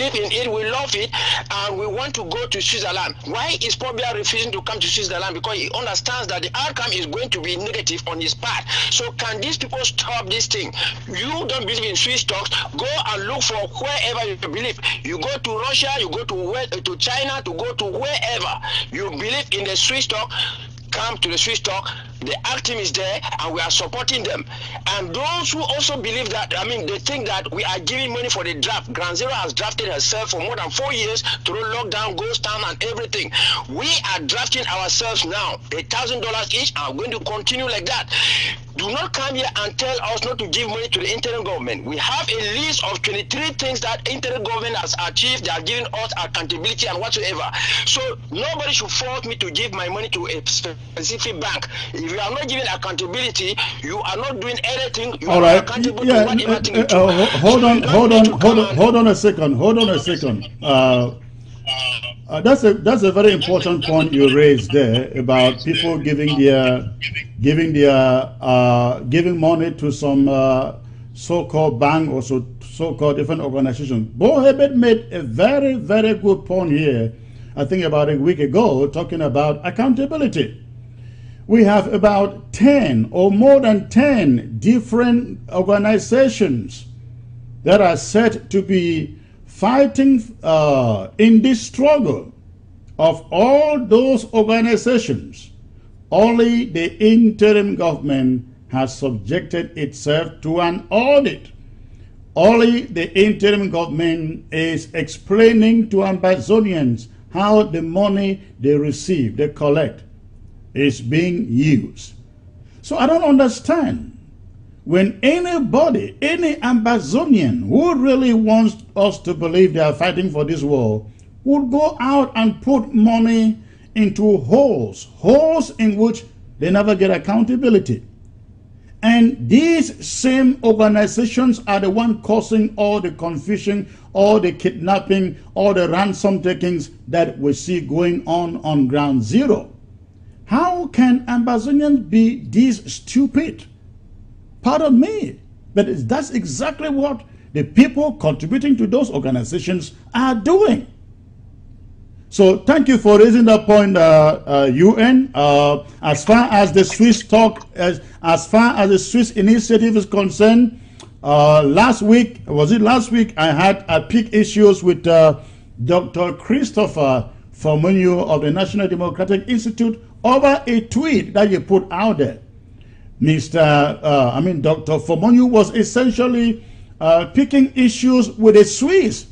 live in it, we love it, and we want to go to Switzerland. Why is Pobia refusing to come to Switzerland? Because he understands that the outcome is going to be negative on his part. So can these people stop this thing? You don't believe in Swiss stocks, go and look for wherever you believe. You go to Russia, you go to where, to China, to go to wherever you believe in the Swiss stock, come to the Swiss stock the acting is there and we are supporting them. And those who also believe that, I mean, they think that we are giving money for the draft. Ground Zero has drafted herself for more than four years through lockdown, ghost town, and everything. We are drafting ourselves now, a thousand dollars each, and we're going to continue like that. Do not come here and tell us not to give money to the interim government. We have a list of 23 things that interim government has achieved. They are giving us accountability and whatsoever. So nobody should force me to give my money to a specific bank. If if you are not giving accountability, you are not doing anything. You All right. yeah, uh, uh, uh, hold on, hold on, hold on, hold on a second. Hold on a second. Uh, uh, that's a that's a very important point you raised there about people giving their giving their uh, giving money to some uh, so-called bank or so so-called different organization. Boh Herbert made a very very good point here. I think about a week ago, talking about accountability we have about 10 or more than 10 different organizations that are said to be fighting uh, in this struggle. Of all those organizations, only the interim government has subjected itself to an audit. Only the interim government is explaining to Ambazonians how the money they receive, they collect, is being used. So I don't understand when anybody, any Ambazonian who really wants us to believe they are fighting for this war, would go out and put money into holes, holes in which they never get accountability. And these same organizations are the one causing all the confusion, all the kidnapping, all the ransom takings that we see going on on ground zero. How can Ambazonians be this stupid? Pardon me, but that's exactly what the people contributing to those organizations are doing. So thank you for raising that point, uh, uh, UN. Uh, as far as the Swiss talk, as, as far as the Swiss initiative is concerned, uh, last week, was it last week, I had a pick issues with uh, Dr. Christopher Fomunyoh of the National Democratic Institute over a tweet that you put out there. Mr. Uh, I mean, Dr. Fomunyoh was essentially uh, picking issues with the Swiss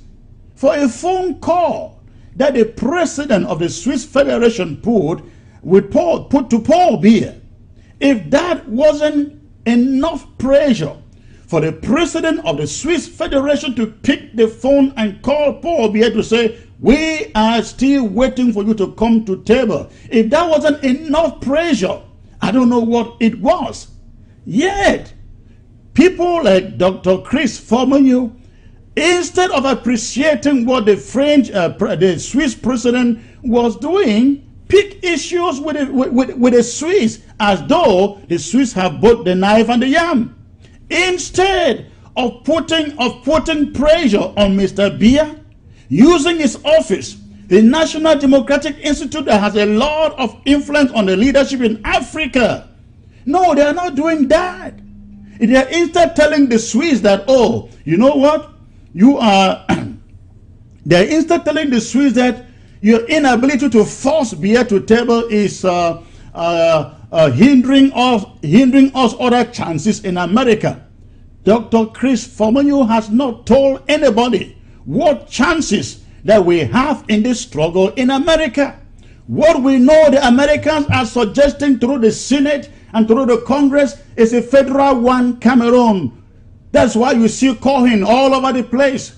for a phone call that the president of the Swiss Federation put with Paul put to Paul Biya. If that wasn't enough pressure for the president of the Swiss Federation to pick the phone and call Paul Biya to say, we are still waiting for you to come to table. If that wasn't enough pressure, I don't know what it was. Yet, people like Dr. Chris Fomunyoh, instead of appreciating what the French, uh, the Swiss president was doing, pick issues with the, with, with the Swiss as though the Swiss have both the knife and the yam. Instead of putting of putting pressure on Mr. Biya, using his office, the National Democratic Institute that has a lot of influence on the leadership in Africa. No, they are not doing that. They are instead telling the Swiss that, oh, you know what? You are, they are instead telling the Swiss that your inability to force Biya to table is uh, uh, uh, hindering us, hindering us other chances in America. Dr. Chris Fomunyoh has not told anybody what chances that we have in this struggle in America. What we know the Americans are suggesting through the Senate and through the Congress is a federal one Cameroon. That's why you see Cohen all over the place.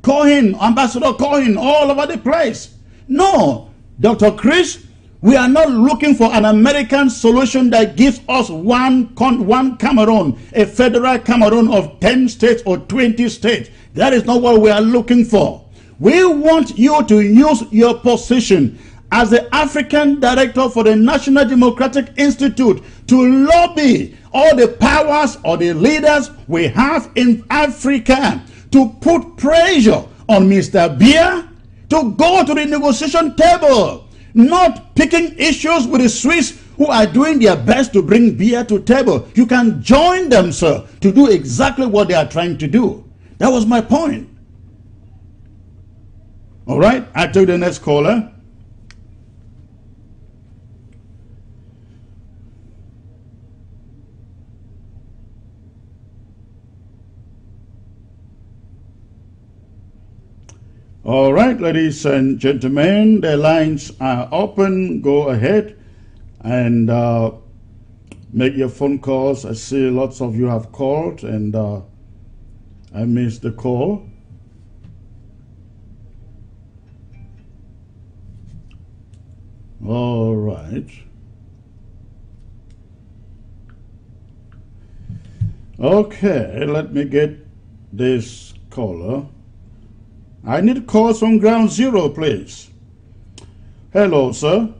Cohen, Ambassador Cohen all over the place. No, Dr. Chris We are not looking for an American solution that gives us one, one Cameroon, a federal Cameroon of 10 states or 20 states. That is not what we are looking for. We want you to use your position as the African director for the National Democratic Institute to lobby all the powers or the leaders we have in Africa to put pressure on Mr. Biya to go to the negotiation table, not picking issues with the Swiss who are doing their best to bring Biya to table. You can join them, sir, to do exactly what they are trying to do. That was my point. All right, I take the next caller. All right, ladies and gentlemen, the lines are open. Go ahead and uh, make your phone calls. I see lots of you have called and uh, I missed the call. All right. Okay, let me get this caller. I need calls from ground zero, please. Hello, sir.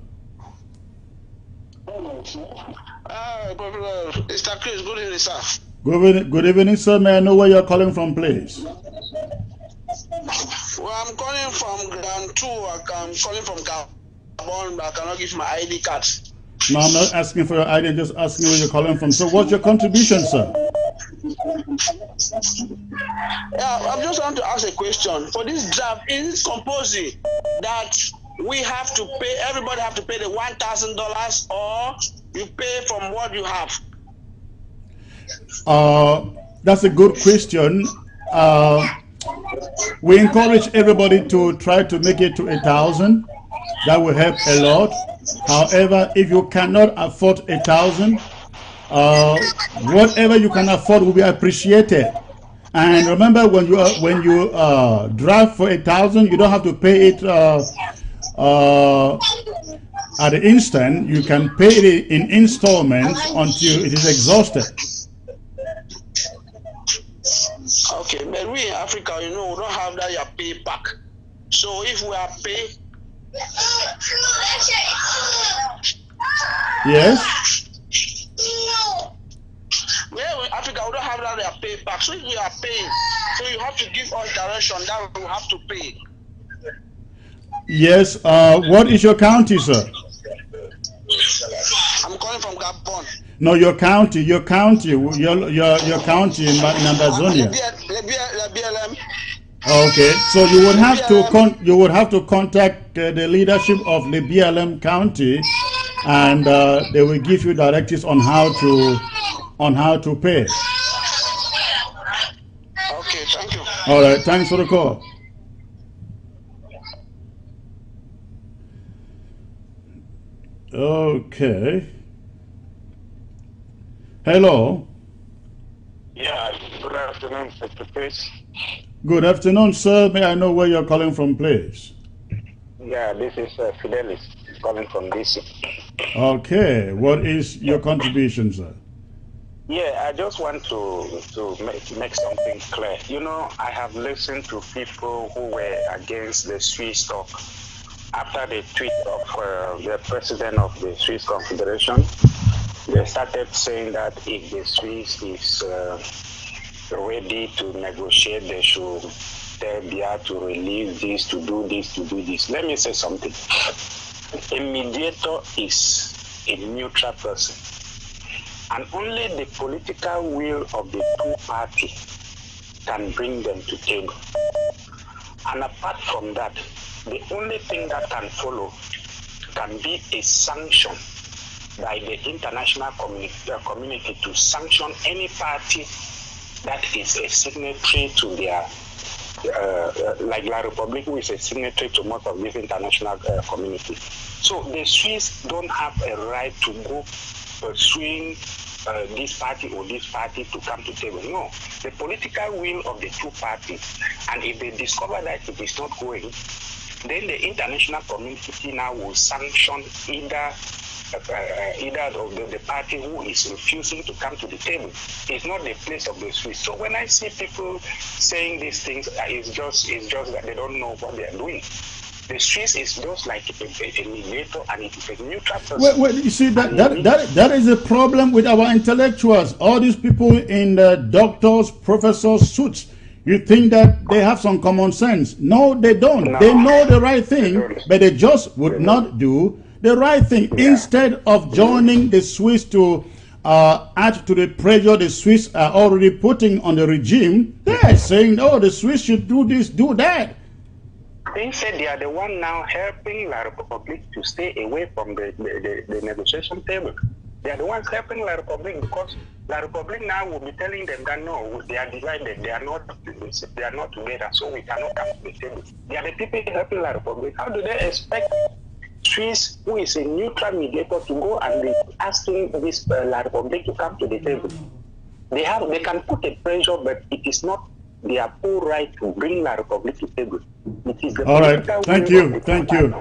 Hello, sir. Uh, Mr. Chris, good evening, sir. Good evening, good evening, sir. May I know where you're calling from, please? Well, I'm calling from ground two. I'm calling from Gabon. But I cannot give my ID card. No, I'm not asking for your ID. I'm just asking where you're calling from. So, what's your contribution, sir? Yeah, I'm just want to ask a question. For this draft, is it compulsory that we have to pay, everybody have to pay the $1,000 or you pay from what you have? Uh, that's a good question. Uh, we encourage everybody to try to make it to a thousand. That will help a lot. However, if you cannot afford a thousand, uh, whatever you can afford will be appreciated. And remember, when you uh, when you uh, draft for a thousand, you don't have to pay it uh, uh, at the instant. You can pay it in installments until it is exhausted. Okay, but we in Africa, you know, we don't have that your pay back. So if we are pay. Yes. Well, in Africa, we don't have that their pay back. So if we are paying, so you have to give us direction that we have to pay. Yes. Uh, what is your county, sir? I'm calling from Gabon. No, your county, your county, your your your county in, in Ambazonia. Okay, so you would have to con you would have to contact uh, the leadership of the BLM county, and uh, they will give you directives on how to on how to pay. Okay, thank you. All right, thanks for the call. Okay. Hello. Yeah, good afternoon, Secretary. Good afternoon, sir. May I know where you're calling from, please? Yeah, this is uh, Fidelis calling from DC. Okay, what is your contribution, sir? Yeah, I just want to to make, make something clear. You know, I have listened to people who were against the Swiss talk after the tweet of uh, the president of the Swiss Confederation. They started saying that if the Swiss is uh, ready to negotiate, they should tell Biya to release this, to do this, to do this. Let me say something. A mediator is a neutral person and only the political will of the two parties can bring them to table. And apart from that, the only thing that can follow can be a sanction by the international communi- community to sanction any party that is a signatory to their uh, like La Republic, who is a signatory to most of this international uh, community. So the Swiss don't have a right to go pursuing uh, this party or this party to come to table. No, the political will of the two parties, and if they discover that it is not going, then the international community now will sanction either either of the, the, party who is refusing to come to the table. It's not the place of the Swiss. So when I see people saying these things, uh, it's just it's just that they don't know what they are doing. The Swiss is just like a, a, a mediator and it is a neutral person. Well, well you see, that, that, that, that is a problem with our intellectuals. All these people in the doctors, professors, suits. You think that they have some common sense. No, they don't. No. They know the right thing, but they just would not do the right thing. Yeah. Instead of joining the Swiss to uh, add to the pressure the Swiss are already putting on the regime, they are saying, oh, the Swiss should do this, do that. Instead, they are the one now helping La Republic to stay away from the, the, the, the negotiation table. They are the ones helping La Republic because La Republic now will be telling them that no, they are divided, they are not they are not together, so we cannot come to the table. They are the people helping La Republic. How do they expect Swiss, who is a neutral mediator, to go and be asking this uh, La Republic to come to the table? They have they can put a pressure, but it is not their full right to bring La Republic to the table. It is the All right, thank you, thank you.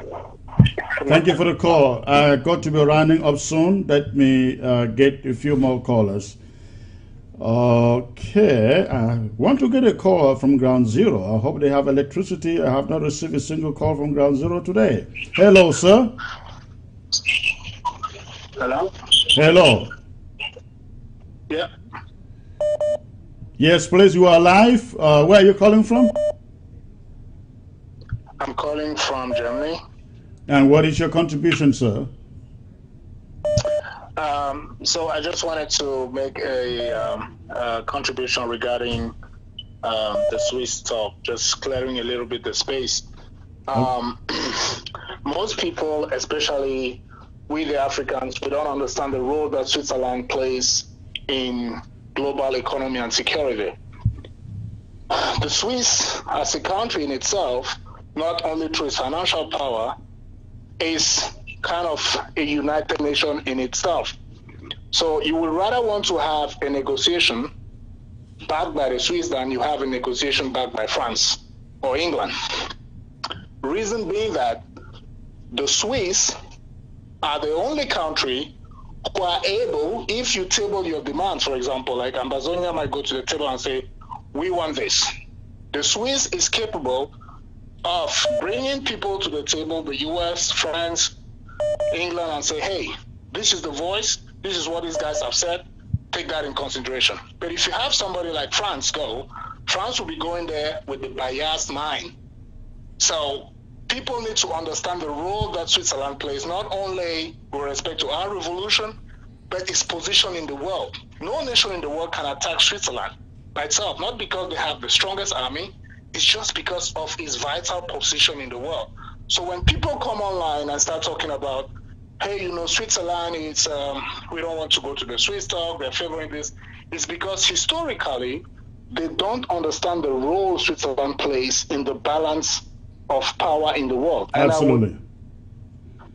Thank you for the call. I got to be running up soon. Let me uh, get a few more callers. Okay, I want to get a call from Ground Zero. I hope they have electricity. I have not received a single call from Ground Zero today. Hello, sir. Hello. Hello. Yeah. Yes, please. You are live. Uh, where are you calling from? I'm calling from Germany. And what is your contribution, sir? Um, so I just wanted to make a, um, a contribution regarding um, the Swiss talk, just clearing a little bit the space. Um, most people, especially we the Africans, we don't understand the role that Switzerland plays in global economy and security. The Swiss, as a country in itself, not only through its financial power, is kind of a united nation in itself. So you would rather want to have a negotiation backed by the Swiss than you have a negotiation backed by France or England. Reason being that the Swiss are the only country who are able, if you table your demands, for example, like Ambazonia might go to the table and say, we want this. The Swiss is capable of bringing people to the table, the US, France, England, and say, hey, this is the voice, this is what these guys have said, take that in consideration. But if you have somebody like France go, France will be going there with the biased mind. So people need to understand the role that Switzerland plays, not only with respect to our revolution, but its position in the world. No nation in the world can attack Switzerland by itself, not because they have the strongest army, it's just because of its vital position in the world. So when people come online and start talking about, hey, you know, Switzerland, it's um, we don't want to go to the Swiss talk, they're favoring this, it's because historically they don't understand the role Switzerland plays in the balance of power in the world. Absolutely.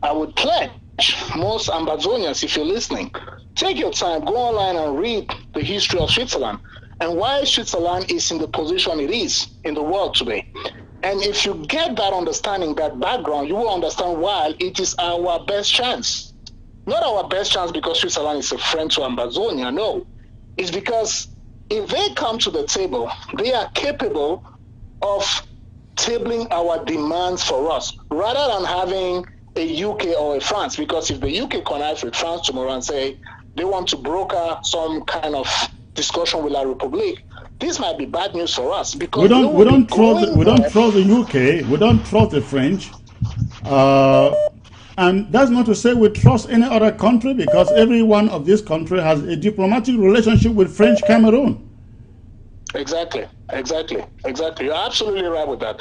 I would, I would pledge most Ambazonians, if you're listening, take your time, go online and read the history of Switzerland and why Switzerland is in the position it is in the world today. And if you get that understanding, that background, you will understand why it is our best chance. Not our best chance because Switzerland is a friend to Ambazonia, no. It's because if they come to the table, they are capable of tabling our demands for us rather than having a UK or a France. Because if the UK connives with France tomorrow and say they want to broker some kind of discussion with La Republique, this might be bad news for us because we don't we don't trust the, we don't trust the UK, we don't trust the French, uh, and that's not to say we trust any other country because every one of these countries has a diplomatic relationship with French Cameroon. Exactly, exactly, exactly. You're absolutely right with that,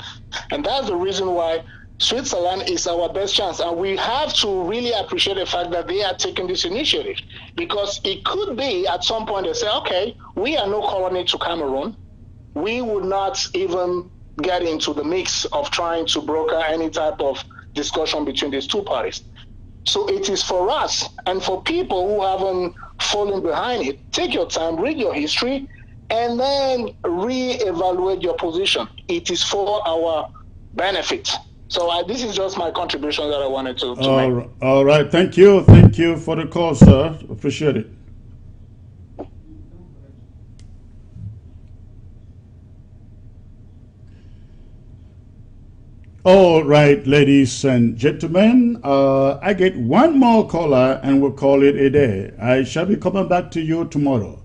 and that's the reason why Switzerland is our best chance, and we have to really appreciate the fact that they are taking this initiative because it could be at some point they say, okay, we are no colony to Cameroon. We would not even get into the mix of trying to broker any type of discussion between these two parties. So it is for us and for people who haven't fallen behind it, take your time, read your history, and then re-evaluate your position. It is for our benefit So this is just my contribution that I wanted to, to All make. right. all right. Thank you. Thank you for the call, sir. Appreciate it. All right, ladies and gentlemen, uh, I get one more caller and we'll call it a day. I shall be coming back to you tomorrow,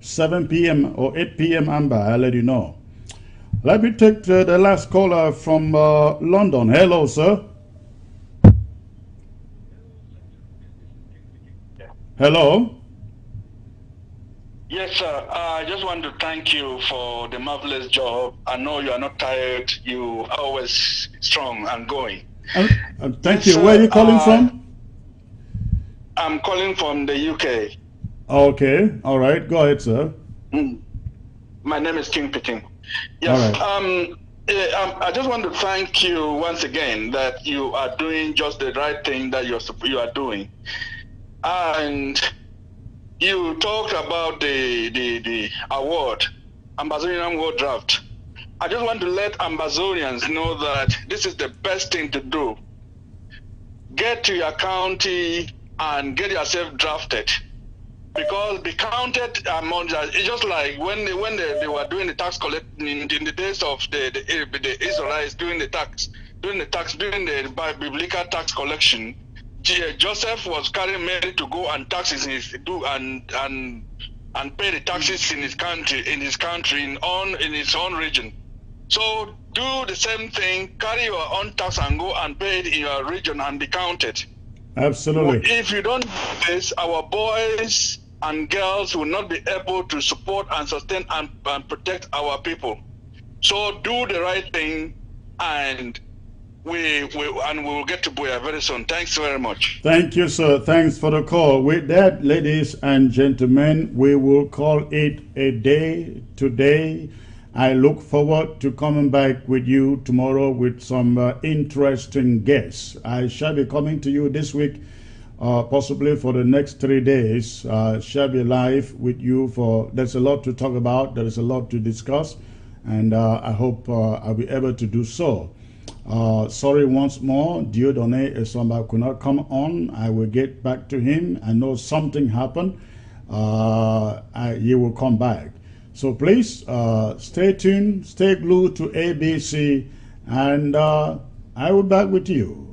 7 p.m. or 8 p.m. Amber. I'll let you know. Let me take uh, the last caller from uh, London. Hello, sir. Hello. Yes, sir. Uh, I just want to thank you for the marvelous job. I know you are not tired. You are always strong and going. Uh, uh, thank Yes, you. Where are you calling Uh, from? I'm calling from the UK. Okay. All right. Go ahead, sir. Mm. My name is King Pitting. Yes. right. Um, eh, um, I just want to thank you once again that you are doing just the right thing that you're you are doing, and you talked about the the, the award, Ambazonian Award Draft. I just want to let Ambazonians know that this is the best thing to do. Get to your county and get yourself drafted because be counted among it's just like when they, when they, they were doing the tax collecting in, in the days of the, the eh, the Israelites doing the tax doing the tax doing the biblical tax collection. Joseph was carrying Mary to go and taxes in his do and and and pay the taxes in his country in his country in on in his own region. So do the same thing, carry your own tax and go and pay it in your region and be counted. Absolutely. If you don't do this, our boys and girls will not be able to support and sustain and, and protect our people. So do the right thing, and we, we and we will get to Buea very soon. Thanks very much. Thank you, sir. Thanks for the call. With that, ladies and gentlemen, we will call it a day today. I look forward to coming back with you tomorrow with some uh, interesting guests. I shall be coming to you this week, uh, possibly for the next three days. Uh, shall be live with you for. There's a lot to talk about. There is a lot to discuss, and uh, I hope uh, I'll be able to do so. Uh, sorry once more, Dieudonné Esamba could not come on. I will get back to him. I know something happened. Uh, I, he will come back. So please stay tuned, stay glued to ABC, and I will back with you.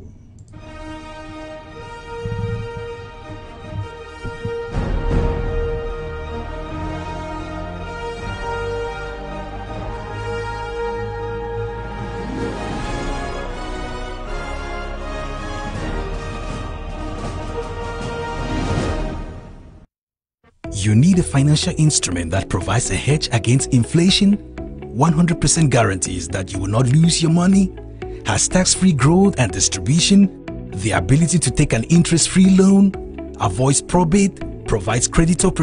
You need a financial instrument that provides a hedge against inflation, 100% guarantees that you will not lose your money, has tax free growth and distribution, the ability to take an interest free loan, avoids probate, provides creditor protection